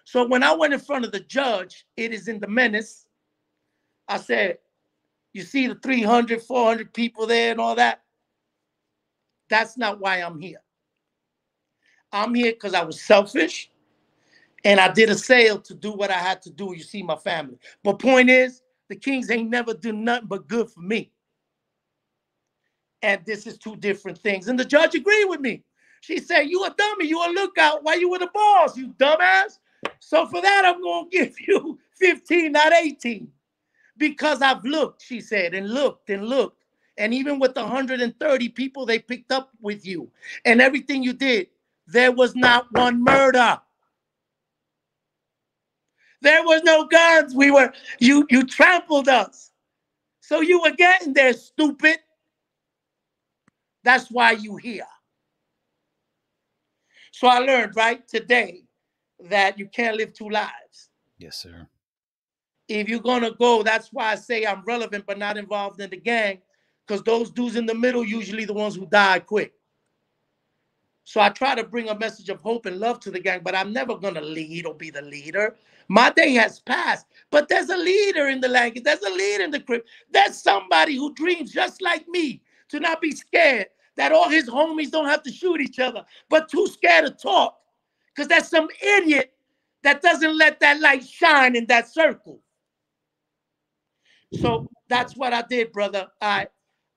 So when I went in front of the judge, it is in the menace I said, you see the 300, 400 people there and all that? That's not why I'm here. I'm here because I was selfish and I did a sale to do what I had to do. You see my family. But point is, the Kings ain't never do nothing but good for me. And this is two different things. And the judge agreed with me. She said, You a dummy, you a lookout. Why you with the boss, you dumbass? So for that, I'm gonna give you 15, not 18. Because I've looked, she said, and looked and looked. And even with the 130 people they picked up with you and everything you did, there was not one murder. There was no guns. We were you you trampled us. So you were getting there, stupid. That's why you here. So I learned right today that you can't live two lives. Yes, sir. If you're gonna go, that's why I say I'm relevant but not involved in the gang, because those dudes in the middle usually the ones who die quick. So I try to bring a message of hope and love to the gang, but I'm never gonna lead or be the leader. My day has passed, but there's a leader in the language. There's a leader in the crib. There's somebody who dreams just like me to not be scared that all his homies don't have to shoot each other, but too scared to talk because there's some idiot that doesn't let that light shine in that circle. So that's what I did, brother. I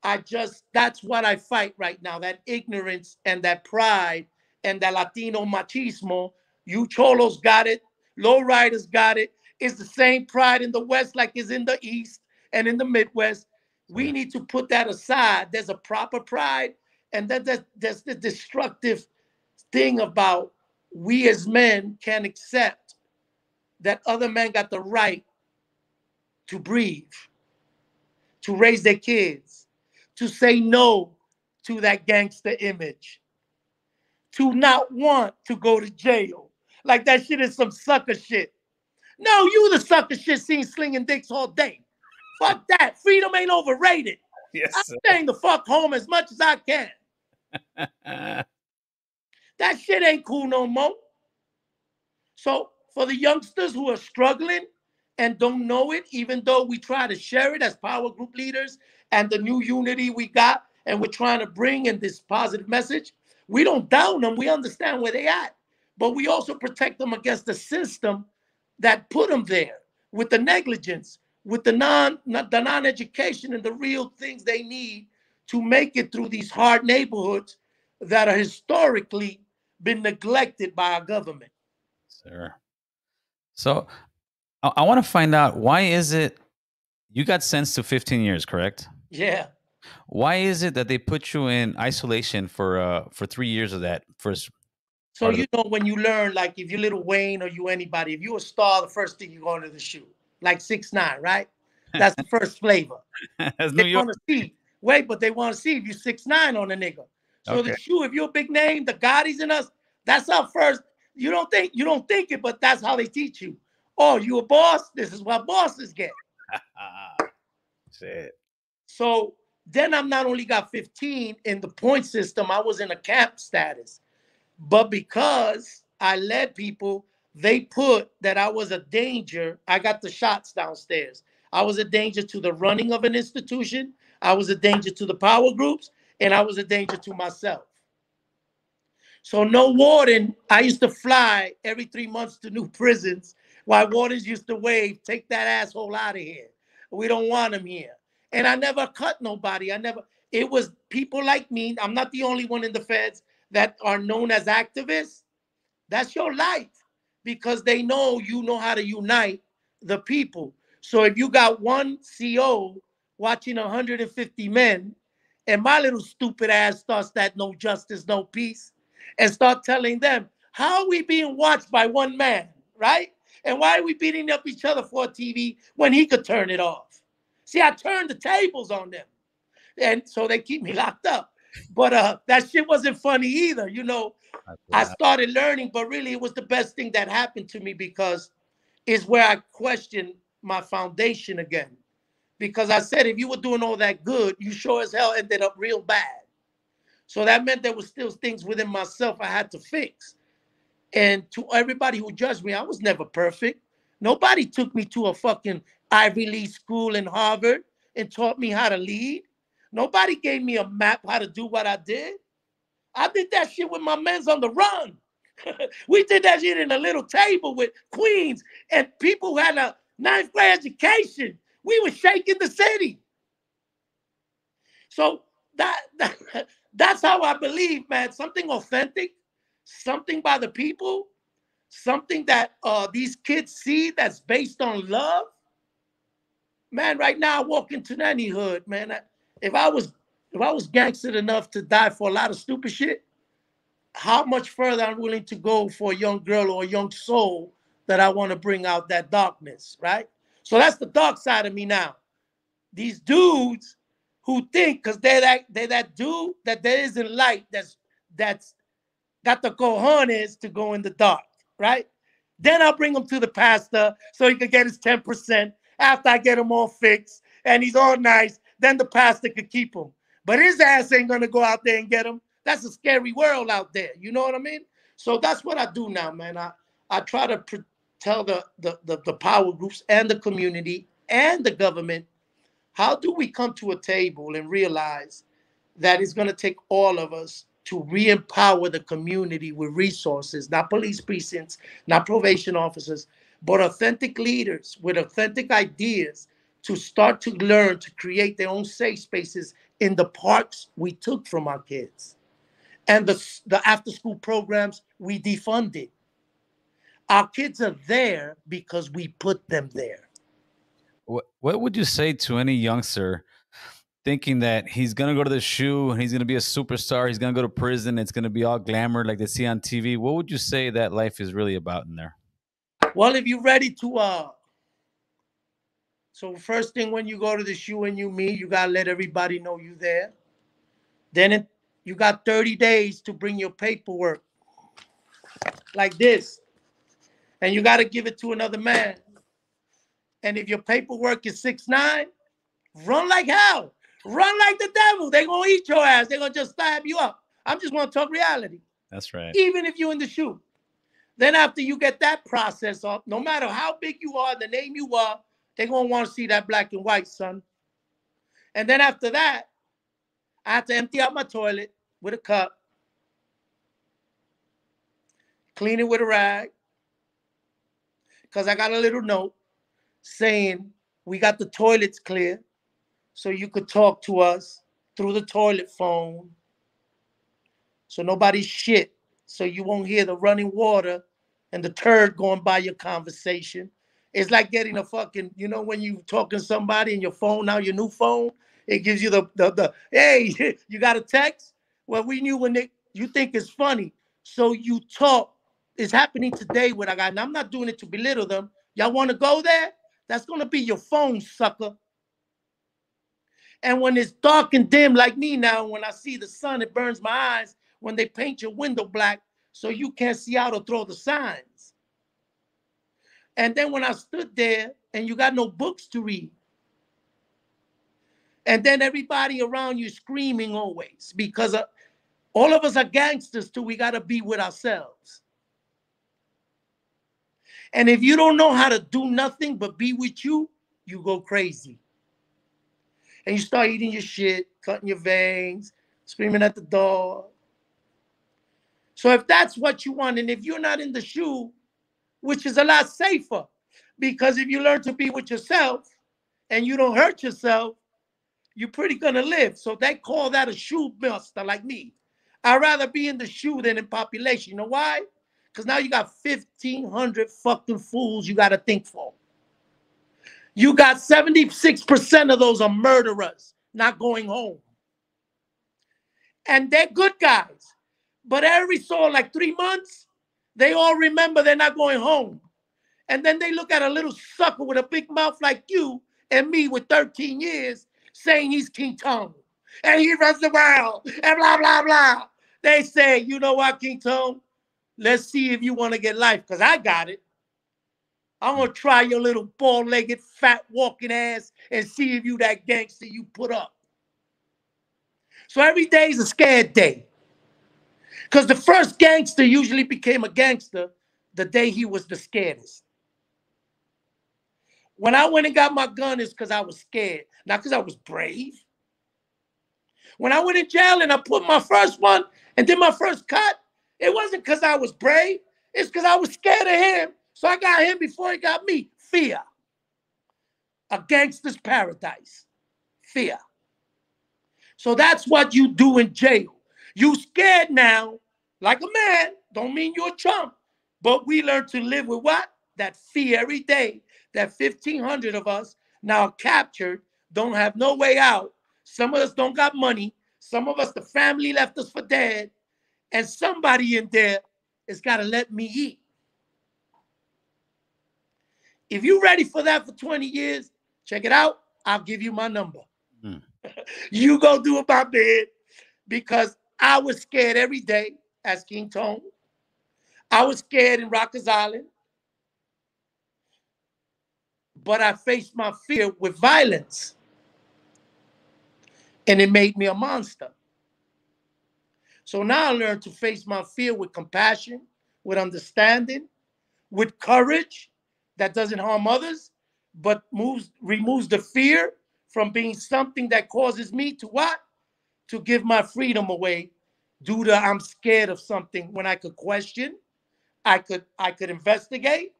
I just that's what I fight right now. That ignorance and that pride and that Latino machismo. You cholos got it. Lowriders got it. It's the same pride in the West like is in the East and in the Midwest. We need to put that aside. There's a proper pride, and then there's, there's the destructive thing about we as men can accept that other men got the right to breathe, to raise their kids, to say no to that gangster image, to not want to go to jail. Like that shit is some sucker shit. No, you the sucker shit seen slinging dicks all day. Fuck that. Freedom ain't overrated. Yes. I'm staying the fuck home as much as I can. that shit ain't cool no more. So for the youngsters who are struggling and don't know it, even though we try to share it as power group leaders and the new unity we got, and we're trying to bring in this positive message, we don't down them. We understand where they at, but we also protect them against the system that put them there with the negligence, with the non the non-education and the real things they need to make it through these hard neighborhoods that are historically been neglected by our government. Sir. So I, I want to find out why is it you got sentenced to 15 years, correct? Yeah. Why is it that they put you in isolation for uh for three years of that first? So you know when you learn, like if you're Lil Wayne or you anybody, if you're a star, the first thing you're going to the shoe, like six nine, right? That's the first flavor. New They want to see. Wait, but they want to see if you're six nine on a nigga. So the shoe, if you're a big name, the Gotti's in us, that's our first. You don't think you don't think it, but that's how they teach you. Oh, you a boss? This is what bosses get. Shit. So then I'm not only got 15 in the point system, I was in a camp status. But because I led people, they put that I was a danger. I got the shots downstairs. I was a danger to the running of an institution. I was a danger to the power groups, and I was a danger to myself. So no warden. I used to fly every three months to new prisons while wardens used to wave, take that asshole out of here. We don't want him here. And I never cut nobody. I never, it was people like me. I'm not the only one in the feds that are known as activists. That's your life because they know you know how to unite the people. So if you got one CO watching 150 men, and my little stupid ass starts that no justice, no peace, and start telling them, how are we being watched by one man, right? And why are we beating up each other for TV when he could turn it off? See, I turned the tables on them. And so they keep me locked up. But uh that shit wasn't funny either. You know, I started learning, but really it was the best thing that happened to me because it's where I questioned my foundation again. Because I said, if you were doing all that good, you sure as hell ended up real bad. So that meant there was still things within myself I had to fix. And to everybody who judged me, I was never perfect. Nobody took me to a fucking Ivy League school in Harvard and taught me how to lead. Nobody gave me a map how to do what I did. I did that shit with my men's on the run. we did that shit in a little table with queens and people who had a ninth grade education. We were shaking the city. So that, that that's how I believe, man. Something authentic, something by the people, something that uh, these kids see that's based on love. Man, right now I walk into any hood, man. if I was if I was gangster enough to die for a lot of stupid shit, how much further I'm willing to go for a young girl or a young soul that I want to bring out that darkness, right? So that's the dark side of me now. These dudes who think because they're that they're that dude that there isn't light that's that's got the cojones to go in the dark, right? Then I'll bring him to the pastor so he could get his 10% after I get him all fixed and he's all nice. Then the pastor could keep him. But his ass ain't gonna go out there and get him. That's a scary world out there. You know what I mean? So that's what I do now, man. I, I try to tell the, the, the, the power groups and the community and the government how do we come to a table and realize that it's going to take all of us to re-empower the community with resources, not police precincts, not probation officers, but authentic leaders with authentic ideas to start to learn to create their own safe spaces in the parks we took from our kids and the, the after school programs we defunded. Our kids are there because we put them there. What What would you say to any youngster thinking that he's gonna go to the shoe and he's gonna be a superstar? He's gonna go to prison. It's gonna be all glamour like they see on TV. What would you say that life is really about in there? Well, if you're ready to, uh, so first thing when you go to the shoe and you meet, you gotta let everybody know you there. Then it, you got 30 days to bring your paperwork like this, and you got to give it to another man. And if your paperwork is six nine, run like hell. Run like the devil. They're gonna eat your ass. They're gonna just stab you up. I'm just gonna talk reality. That's right. Even if you're in the shoe. Then after you get that process off, no matter how big you are, the name you are, they're gonna want to see that black and white, son. And then after that, I have to empty out my toilet with a cup, clean it with a rag, because I got a little note saying we got the toilets clear so you could talk to us through the toilet phone. So nobody shit so you won't hear the running water and the turd going by your conversation. It's like getting a fucking you know when you talking to somebody in your phone now your new phone it gives you the the, the hey you got a text? Well we knew when they you think it's funny so you talk. It's happening today with I got and i'm not doing it to belittle them. Y'all want to go there? That's to be your phone, sucker. And when it's dark and dim like me now, when I see the sun, it burns my eyes when they paint your window black so you can't see out or throw the signs. And then when I stood there and you got no books to read, and then everybody around you screaming always because all of us are gangsters too. We got to be with ourselves. And if you don't know how to do nothing but be with you, you go crazy. And you start eating your shit, cutting your veins, screaming at the dog. So if that's what you want, and if you're not in the shoe, which is a lot safer, because if you learn to be with yourself and you don't hurt yourself, you're pretty gonna live. So they call that a shoe buster like me. I'd rather be in the shoe than in population. You know why? Because now you got 1,500 fucking fools you got to think for. You got 76% of those are murderers not going home. And they're good guys. But every so like three months, they all remember they're not going home. And then they look at a little sucker with a big mouth like you and me with 13 years saying he's King Tone and he runs the world and blah, blah, blah. They say, you know what, King Tone? Let's see if you want to get life, because I got it. I'm gonna try your little ball-legged, fat walking ass and see if you that gangster you put up. So every day is a scared day. Because the first gangster usually became a gangster the day he was the scaredest. When I went and got my gun, it's because I was scared, not because I was brave. When I went in jail and I put my first one and did my first cut, it wasn't because I was brave. It's because I was scared of him. So I got him before he got me. Fear. A gangster's paradise. Fear. So that's what you do in jail. You scared now, like a man. Don't mean you're a chump. But we learn to live with what? That fear every day. That 1,500 of us now captured, don't have no way out. Some of us don't got money. Some of us, the family left us for dead. And somebody in there has got to let me eat. If you're ready for that for 20 years, check it out. I'll give you my number. Mm. you go do it my bed because I was scared every day as King Tone. I was scared in Rikers Island. But I faced my fear with violence. And it made me a monster. So now I learned to face my fear with compassion, with understanding, with courage that doesn't harm others, but moves removes the fear from being something that causes me to what? To give my freedom away due to I'm scared of something when I could question, I could I could investigate.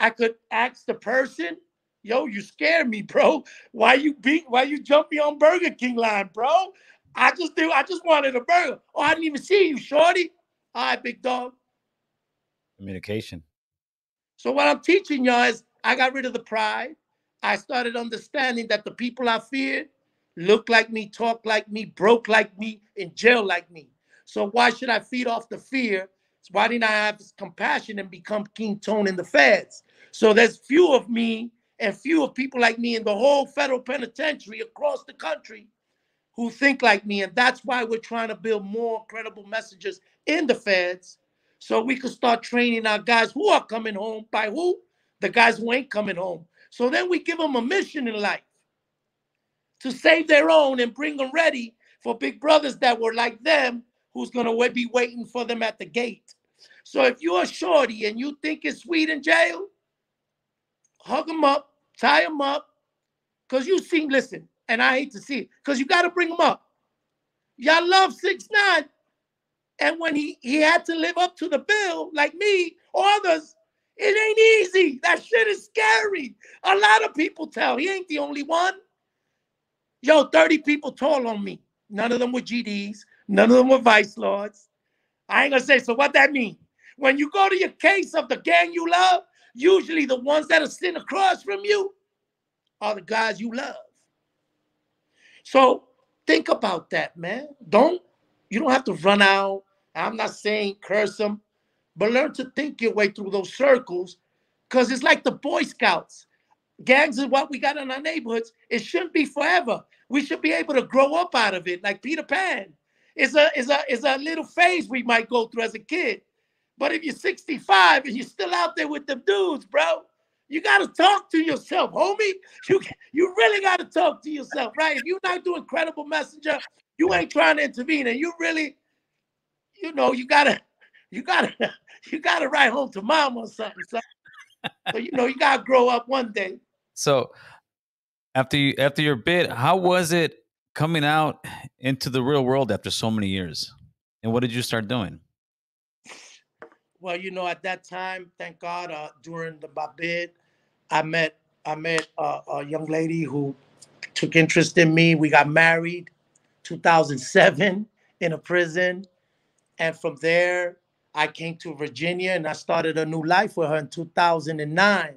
I could ask the person, yo, you scared me, bro. Why you beat why you jump me on Burger King line, bro? I just do I just wanted a burger. Oh, I didn't even see you, shorty. All right, big dog. Communication. So what I'm teaching y'all is I got rid of the pride. I started understanding that the people I feared look like me, talk like me, broke like me, in jail like me. So why should I feed off the fear? Why didn't I have compassion and become King Tone in the feds? So there's few of me and few of people like me in the whole federal penitentiary across the country who think like me. And that's why we're trying to build more credible messages in the feds so we could start training our guys who are coming home by who? The guys who ain't coming home. So then we give them a mission in life to save their own and bring them ready for big brothers that were like them who's going to be waiting for them at the gate. So if you're a shorty and you think it's sweet in jail, hug them up, tie them up, because you seem, listen, and I hate to see it, because you got to bring them up. Y'all love six nine, and when he he had to live up to the bill, like me or others, it ain't easy. That shit is scary. A lot of people tell he ain't the only one. Yo, 30 people told on me. None of them were GDs. None of them were vice lords. I ain't gonna say, so what that mean? When you go to your case of the gang you love, usually the ones that are sitting across from you are the guys you love. So think about that, man. Don't you don't have to run out. I'm not saying curse them, but learn to think your way through those circles because it's like the Boy Scouts. Gangs is what we got in our neighborhoods. It shouldn't be forever. We should be able to grow up out of it, like Peter Pan. It's a it's a it's a little phase we might go through as a kid. But if you're 65 and you're still out there with them dudes, bro, you gotta talk to yourself, homie. You you really gotta talk to yourself, right? If you're not doing credible messenger, you ain't trying to intervene, and you really, you know, you gotta you gotta you gotta write home to mom or something. So, so you know, you gotta grow up one day. So after you after your bid, how was it coming out into the real world after so many years? And what did you start doing? Well, you know, at that time, thank God, uh, during the bid, I met I met uh, a young lady who took interest in me. We got married, 2007, in a prison, and from there, I came to Virginia and I started a new life with her in 2009.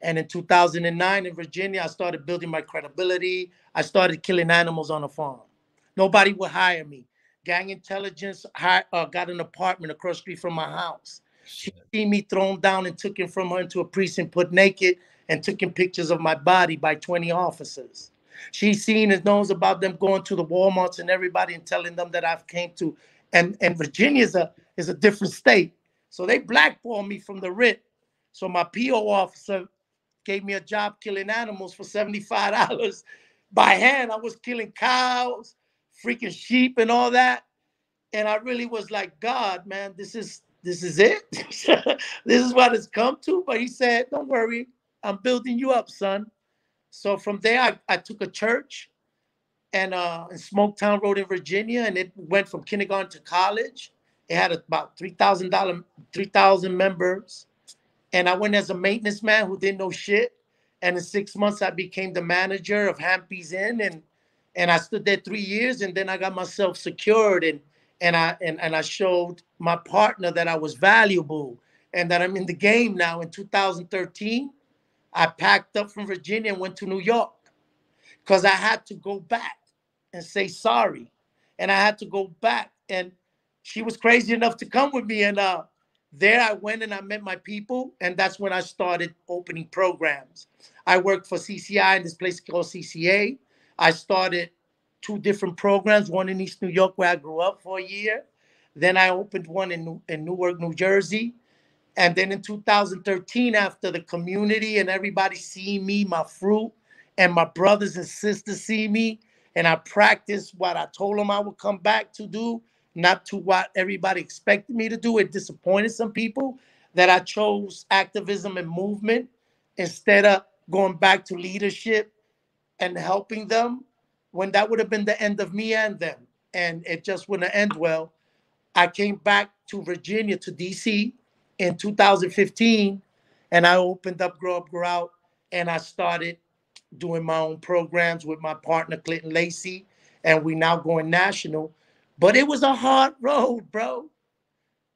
And in 2009 in Virginia, I started building my credibility. I started killing animals on a farm. Nobody would hire me. Gang intelligence hired, uh, got an apartment across the street from my house. She seen me thrown down and took him from her into a precinct, put naked, and took him pictures of my body by 20 officers. She seen and knows about them going to the Walmarts and everybody and telling them that I've came to. And, and Virginia is a, is a different state. So they blackballed me from the writ. So my PO officer gave me a job killing animals for $75 by hand. I was killing cows, freaking sheep, and all that. And I really was like, God, man, this is this is it. this is what it's come to. But he said, don't worry, I'm building you up, son. So from there, I, I took a church and uh, in Smoketown Road in Virginia, and it went from kindergarten to college. It had about three thousand dollar, three thousand members, and I went as a maintenance man who didn't know shit. And in six months, I became the manager of Hampy's Inn, and and I stood there three years, and then I got myself secured, and and I and, and I showed my partner that I was valuable and that I'm in the game now. In 2013, I packed up from Virginia and went to New York because I had to go back and say sorry, and I had to go back, and she was crazy enough to come with me, and uh, there I went and I met my people, and that's when I started opening programs. I worked for CCI in this place called CCA. I started two different programs, one in East New York where I grew up for a year. Then I opened one in, in Newark, New Jersey. And then in 2013, after the community and everybody seeing me, my fruit, and my brothers and sisters see me, and I practiced what I told them I would come back to do, not to what everybody expected me to do. It disappointed some people that I chose activism and movement instead of going back to leadership and helping them when that would have been the end of me and them. And it just wouldn't end well. I came back to Virginia, to DC in 2015, and I opened up Grow Up, Grow Out, and I started doing my own programs with my partner, Clinton Lacey, and we now going national. But it was a hard road, bro.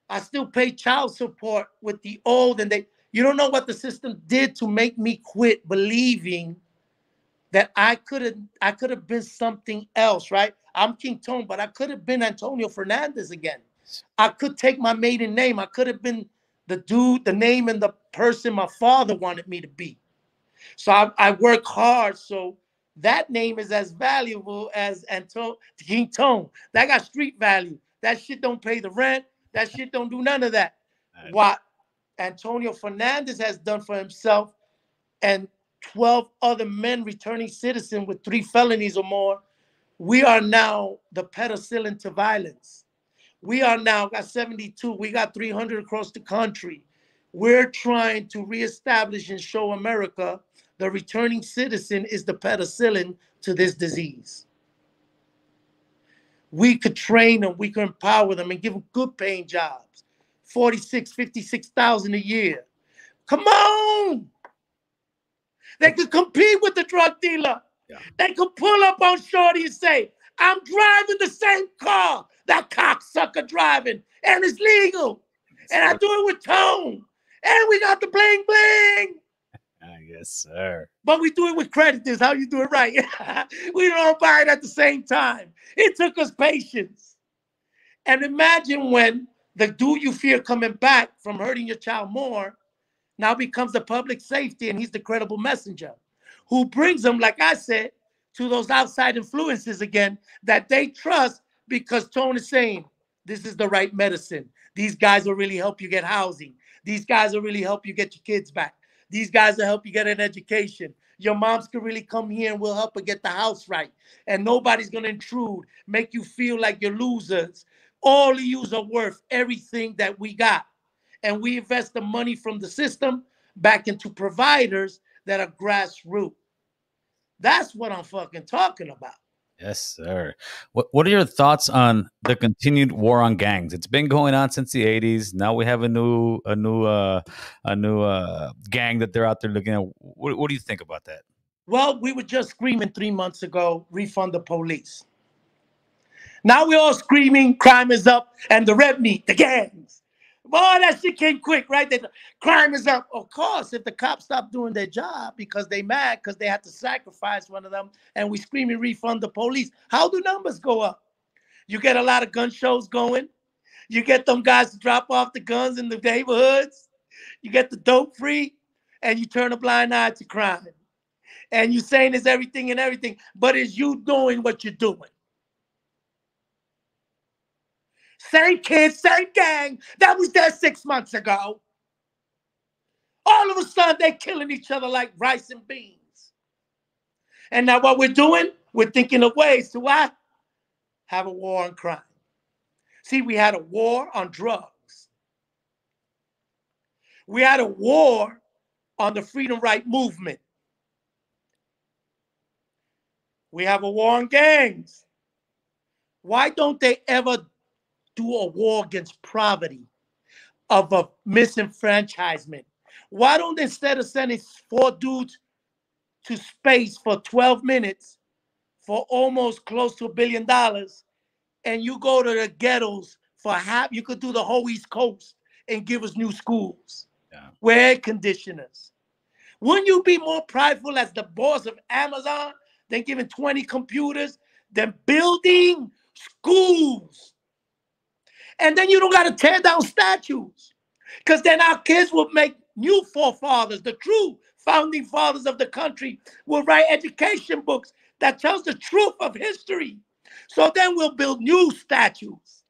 I still pay child support with the old, and they, you don't know what the system did to make me quit believing that I could have I could have been something else, right? I'm King Tone, but I could have been Antonio Fernandez again. I could take my maiden name. I could have been the dude, the name and the person my father wanted me to be. So I, I work hard so that name is as valuable as Antonio King Tone. That got street value. That shit don't pay the rent. That shit don't do none of that. What Antonio Fernandez has done for himself and 12 other men returning citizen with three felonies or more, we are now the penicillin to violence. We are now got 72. We got 300 across the country. We're trying to reestablish and show America the returning citizen is the penicillin to this disease. We could train them, we could empower them and give them good paying jobs. 46, 56,000 a year. Come on. They could compete with the drug dealer. Yeah. They could pull up on Shorty and say, I'm driving the same car that cocksucker driving, and it's legal. And I do it with tone. And we got the bling bling. Guess, sir. But we do it with credit. This how you do it right. we don't buy it at the same time. It took us patience. And imagine when the do you fear coming back from hurting your child more now becomes the public safety, and he's the credible messenger who brings them, like I said, to those outside influences again that they trust because Tone is saying this is the right medicine. These guys will really help you get housing. These guys will really help you get your kids back. These guys will help you get an education. Your moms can really come here and we'll help her get the house right. And nobody's going to intrude, make you feel like you're losers. All of you are worth everything that we got and we invest the money from the system back into providers that are grassroots. That's what I'm fucking talking about. Yes, sir. What What are your thoughts on the continued war on gangs? It's been going on since the '80s. Now we have a new a new uh, a new uh, gang that they're out there looking at. What, what do you think about that? Well, we were just screaming three months ago, refund the police. Now we're all screaming, crime is up, and the red meat, the gangs. Boy, that shit came quick, right? The crime is up. Of course, if the cops stop doing their job because they mad because they had to sacrifice one of them, and we screaming refund the police, how do numbers go up? You get a lot of gun shows going. You get them guys to drop off the guns in the neighborhoods. You get the dope free, and you turn a blind eye to crime. And you saying it's everything and everything, but it's you doing what you're doing. Same kids, same gang that was there six months ago. All of a sudden, they're killing each other like rice and beans. And now, what we're doing, we're thinking of ways to what? Have a war on crime. See, we had a war on drugs. We had a war on the freedom right movement. We have a war on gangs. Why don't they ever do a war against poverty of a misenfranchisement? Why don't instead of sending four dudes to space for 12 minutes for almost close to a billion dollars, and you go to the ghettos for half, you could do the whole East Coast and give us new schools, yeah. with air conditioners. Wouldn't you be more prideful as the boss of Amazon than giving 20 computers, than building schools? And then you don't got to tear down statues because then our kids will make new forefathers, the true founding fathers of the country, will write education books that tells the truth of history. So then we'll build new statues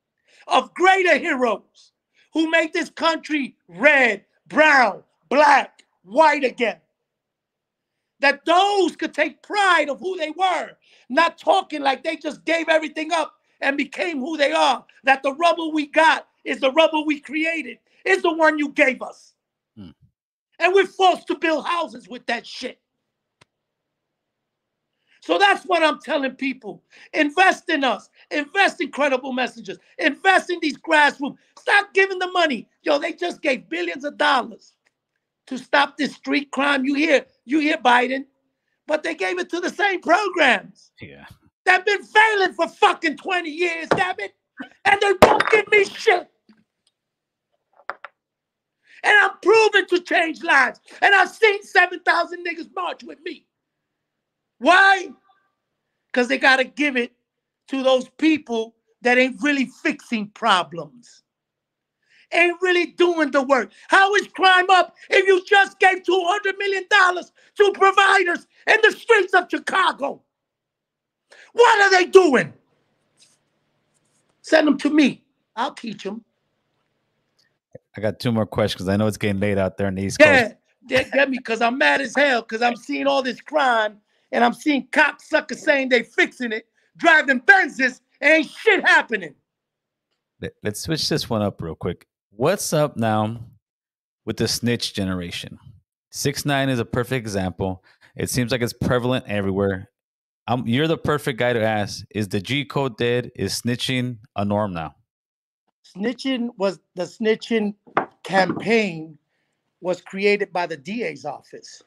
of greater heroes who made this country red, brown, black, white again. That those could take pride of who they were, not talking like they just gave everything up and became who they are. That the rubble we got is the rubble we created, is the one you gave us. Hmm. And we're forced to build houses with that shit. So that's what I'm telling people. Invest in us. Invest in credible messengers. Invest in these grassroots. Stop giving the money. Yo, they just gave billions of dollars to stop this street crime. You hear, you hear Biden, but they gave it to the same programs. Yeah. They've been failing for fucking 20 years, damn it. And they won't give me shit. And I'm proven to change lives. And I've seen 7,000 niggas march with me. Why? Because they got to give it to those people that ain't really fixing problems, ain't really doing the work. How is crime up if you just gave $200 million to providers in the streets of Chicago? What are they doing? Send them to me. I'll teach them. I got two more questions. I know it's getting late out there in the East yeah, Coast. Yeah, get me because I'm mad as hell because I'm seeing all this crime and I'm seeing cocksuckers saying they fixing it, driving Benzes, ain't shit happening. Let's switch this one up real quick. What's up now with the snitch generation? Six nine is a perfect example. It seems like it's prevalent everywhere. Um, you're the perfect guy to ask. Is the G code dead? Is snitching a norm now? Snitching was the snitching campaign was created by the DA's office.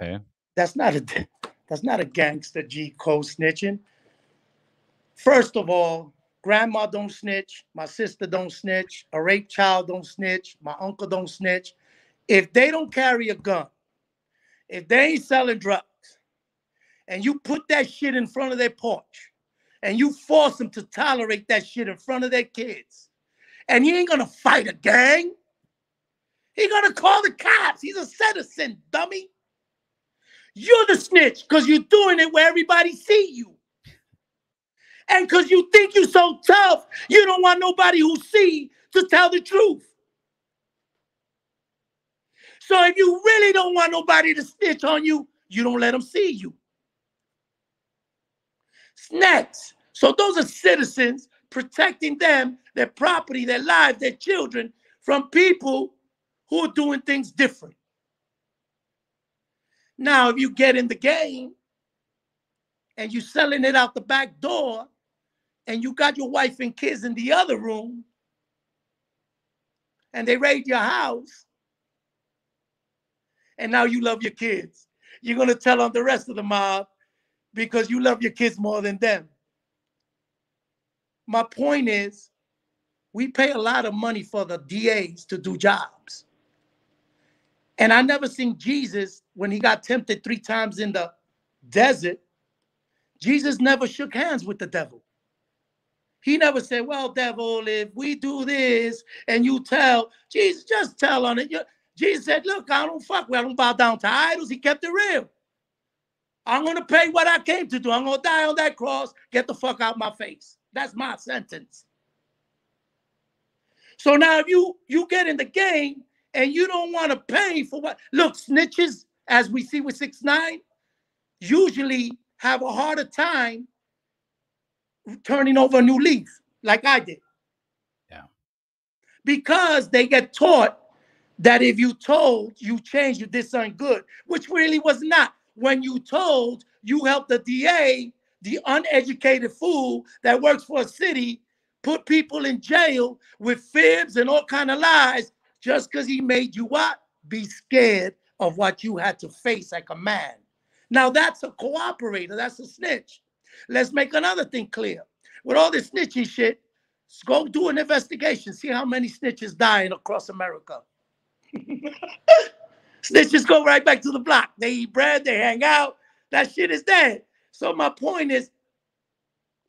Okay. That's not a that's not a gangster G code snitching. First of all, grandma don't snitch, my sister don't snitch, a rape child don't snitch, my uncle don't snitch. If they don't carry a gun, if they ain't selling drugs, and you put that shit in front of their porch, and you force them to tolerate that shit in front of their kids, and he ain't gonna fight a gang, he gonna call the cops. He's a citizen, dummy. You're the snitch because you're doing it where everybody see you. And because you think you're so tough, you don't want nobody who see to tell the truth. So if you really don't want nobody to snitch on you, you don't let them see you. Snacks. So those are citizens protecting them, their property, their lives, their children from people who are doing things different. Now, if you get in the game and you're selling it out the back door and you got your wife and kids in the other room and they raid your house and now you love your kids, you're going to tell on the rest of the mob because you love your kids more than them. My point is, we pay a lot of money for the DAs to do jobs. And I never seen Jesus when he got tempted three times in the desert. Jesus never shook hands with the devil. He never said, Well, devil, if we do this and you tell, Jesus, just tell on it. Jesus said, Look, I don't fuck with, I don't bow down to idols. He kept it real. I'm going to pay what I came to do. I'm going to die on that cross. Get the fuck out my face. That's my sentence. So now if you you get in the game and you don't want to pay for what look snitches as we see with six nine usually have a harder time turning over a new leaf like i did yeah because they get taught that if you told, you changed, you did something good, which really was not. When you told, you helped the DA, the uneducated fool that works for a city, put people in jail with fibs and all kind of lies just because he made you what? Be scared of what you had to face like a man. Now that's a cooperator, that's a snitch. Let's make another thing clear. With all this snitching shit, go do an investigation, see how many snitches dying across America. Snitches go right back to the block. They eat bread, they hang out. That shit is dead. So my point is,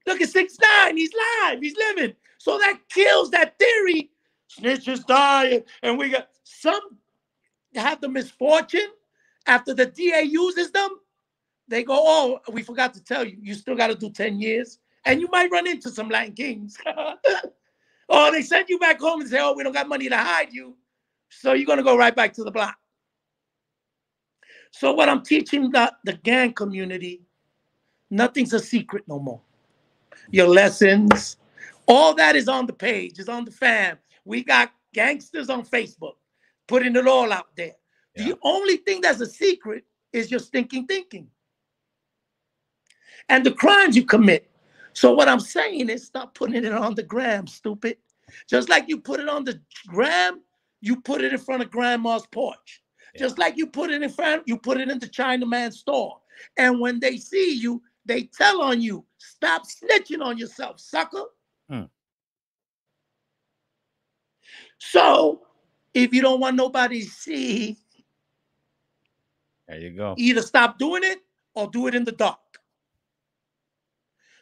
look at six nine. He's live. He's living. So that kills that theory. Snitches die, and we got some have the misfortune after the DA uses them. They go, oh, we forgot to tell you, you still got to do 10 years. And you might run into some Latin kings. or they send you back home and say, oh, we don't got money to hide you. So you're going to go right back to the block. So what I'm teaching the, the gang community, nothing's a secret no more. Your lessons, all that is on the page, is on the fam. We got gangsters on Facebook putting it all out there. Yeah. The only thing that's a secret is your stinking thinking and the crimes you commit. So what I'm saying is stop putting it on the gram, stupid. Just like you put it on the gram, you put it in front of grandma's porch. Yeah. Just like you put it in front, you put it in the Chinaman's store. And when they see you, they tell on you. Stop snitching on yourself, sucker. Hmm. So if you don't want nobody to see, there you go. Either stop doing it or do it in the dark.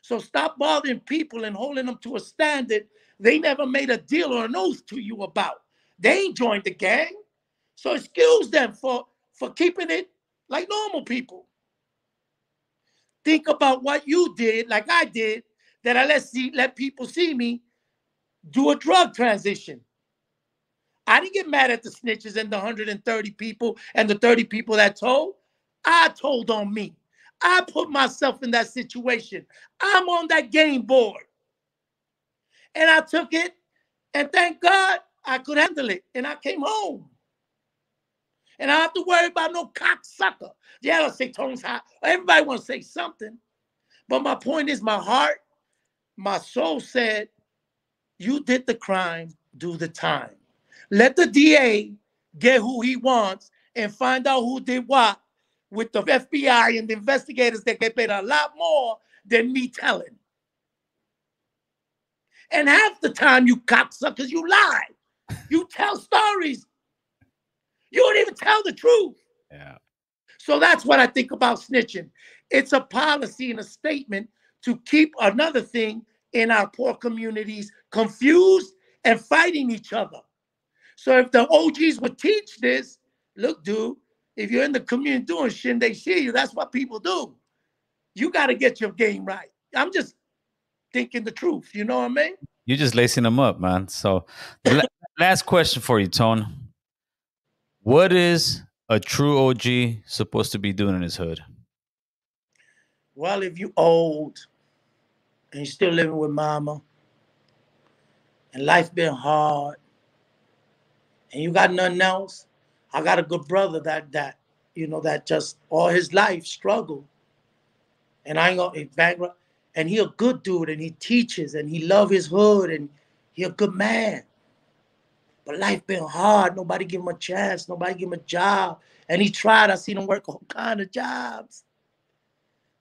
So stop bothering people and holding them to a standard they never made a deal or an oath to you about. They ain't joined the gang. So excuse them for, for keeping it like normal people. Think about what you did, like I did, that I let see let people see me do a drug transition. I didn't get mad at the snitches and the 130 people and the 30 people that told. I told on me. I put myself in that situation. I'm on that game board. And I took it, and thank God I could handle it. And I came home. And I don't have to worry about no cocksucker. Yeah, I'll say tones high. Everybody want to say something. But my point is, my heart, my soul said, You did the crime, do the time. Let the DA get who he wants and find out who did what with the FBI and the investigators that get paid a lot more than me telling. And half the time, you cocksuckers, you lie. You tell stories. You don't even tell the truth. Yeah. So that's what I think about snitching. It's a policy and a statement to keep another thing in our poor communities confused and fighting each other. So if the OGs would teach this, look, dude, if you're in the community doing shit and they see you, that's what people do. You got to get your game right. I'm just thinking the truth. You know what I mean? You're just lacing them up, man. So, last question for you, Tone. What is a true OG supposed to be doing in his hood? Well, if you old and you're still living with mama, and life been hard, and you got nothing else, I got a good brother that that you know that just all his life struggled, and I ain't gonna bankrupt. And he a good dude, and he teaches, and he love his hood, and he a good man. But life been hard. Nobody give him a chance. Nobody give him a job. And he tried. I seen him work all kind of jobs.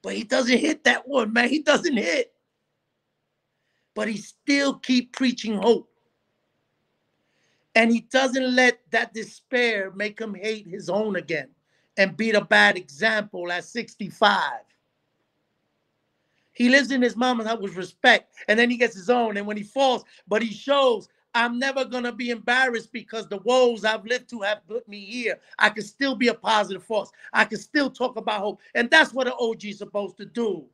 But he doesn't hit that one, man. He doesn't hit. But he still keep preaching hope. And he doesn't let that despair make him hate his own again and be the bad example at 65. He lives in his mama's house with respect, and then he gets his own. And when he falls, but he shows, I'm never gonna be embarrassed because the woes I've lived to have put me here. I can still be a positive force. I can still talk about hope, and that's what an OG is supposed to do.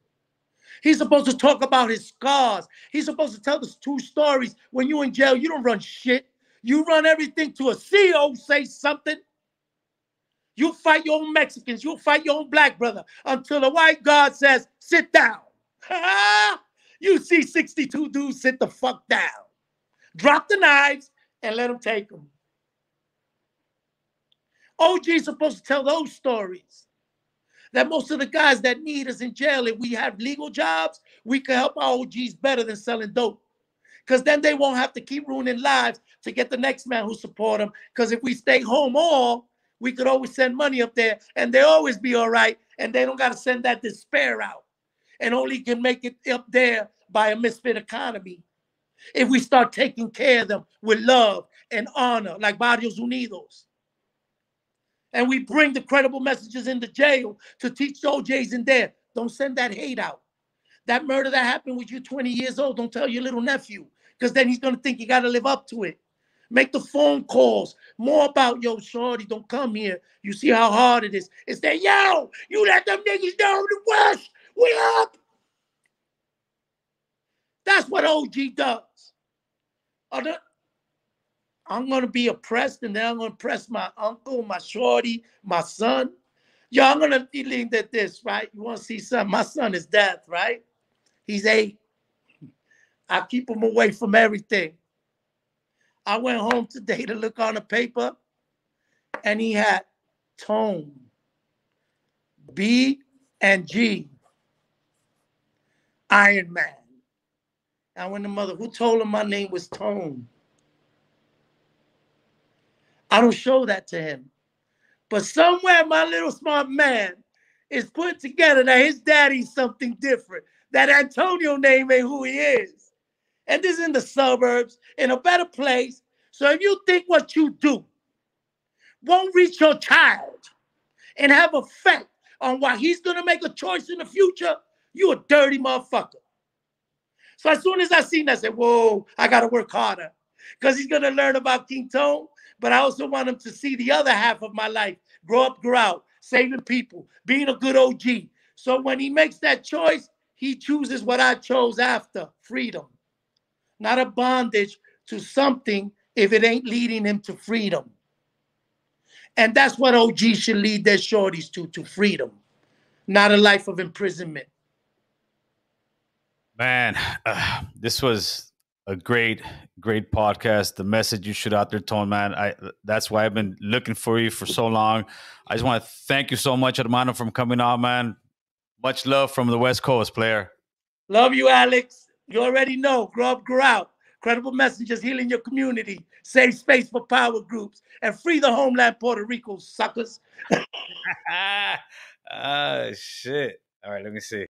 He's supposed to talk about his scars. He's supposed to tell the two stories. When you in jail, you don't run shit. You run everything to a CEO say something. You fight your own Mexicans. You fight your own black brother until the white God says, sit down. you see 62 dudes sit the fuck down. Drop the knives and let them take them. OG is supposed to tell those stories. That most of the guys that need us in jail, if we have legal jobs, we can help our OGs better than selling dope. Because then they won't have to keep ruining lives to get the next man who support them. Because if we stay home all, we could always send money up there and they always be all right. And they don't got to send that despair out and only can make it up there by a misfit economy. If we start taking care of them with love and honor, like Barrios Unidos. And we bring the credible messages into jail to teach OJs in there. Don't send that hate out. That murder that happened with you 20 years old, don't tell your little nephew, because then he's going to think you got to live up to it. Make the phone calls. More about yo, shorty, don't come here. You see how hard it is. It's that yo, you let them niggas know the West. We up. That's what OG does. I'm gonna be oppressed, and then I'm gonna press my uncle, my shorty, my son. Yo, I'm gonna be leaned at this, right? You want to see something? My son is death, right? He's eight. I keep him away from everything. I went home today to look on the paper, and he had tone, B and G, Iron Man. I went to mother, who told him my name was Tone? I don't show that to him. But somewhere my little smart man is put together that his daddy's something different. That Antonio name ain't who he is. And this is in the suburbs, in a better place. So if you think what you do won't reach your child and have effect on why he's gonna make a choice in the future, you a dirty motherfucker. So as soon as I seen that, I said, whoa, I gotta work harder. Because he's gonna learn about King Tone but I also want him to see the other half of my life grow up, grow out, saving people, being a good OG. So when he makes that choice, he chooses what I chose after freedom, not a bondage to something if it ain't leading him to freedom. And that's what OG should lead their shorties to, to freedom, not a life of imprisonment. Man, uh, this was a great, great podcast. The message you shoot out there, Tone, man. I that's why I've been looking for you for so long. I just want to thank you so much, Hermano, from coming on, man. Much love from the West Coast player. Love you, Alex. You already know. Grow up, grow out. Credible messengers healing your community. Save space for power groups and free the homeland, Puerto Rico, suckers. ah, shit. All right, let me see.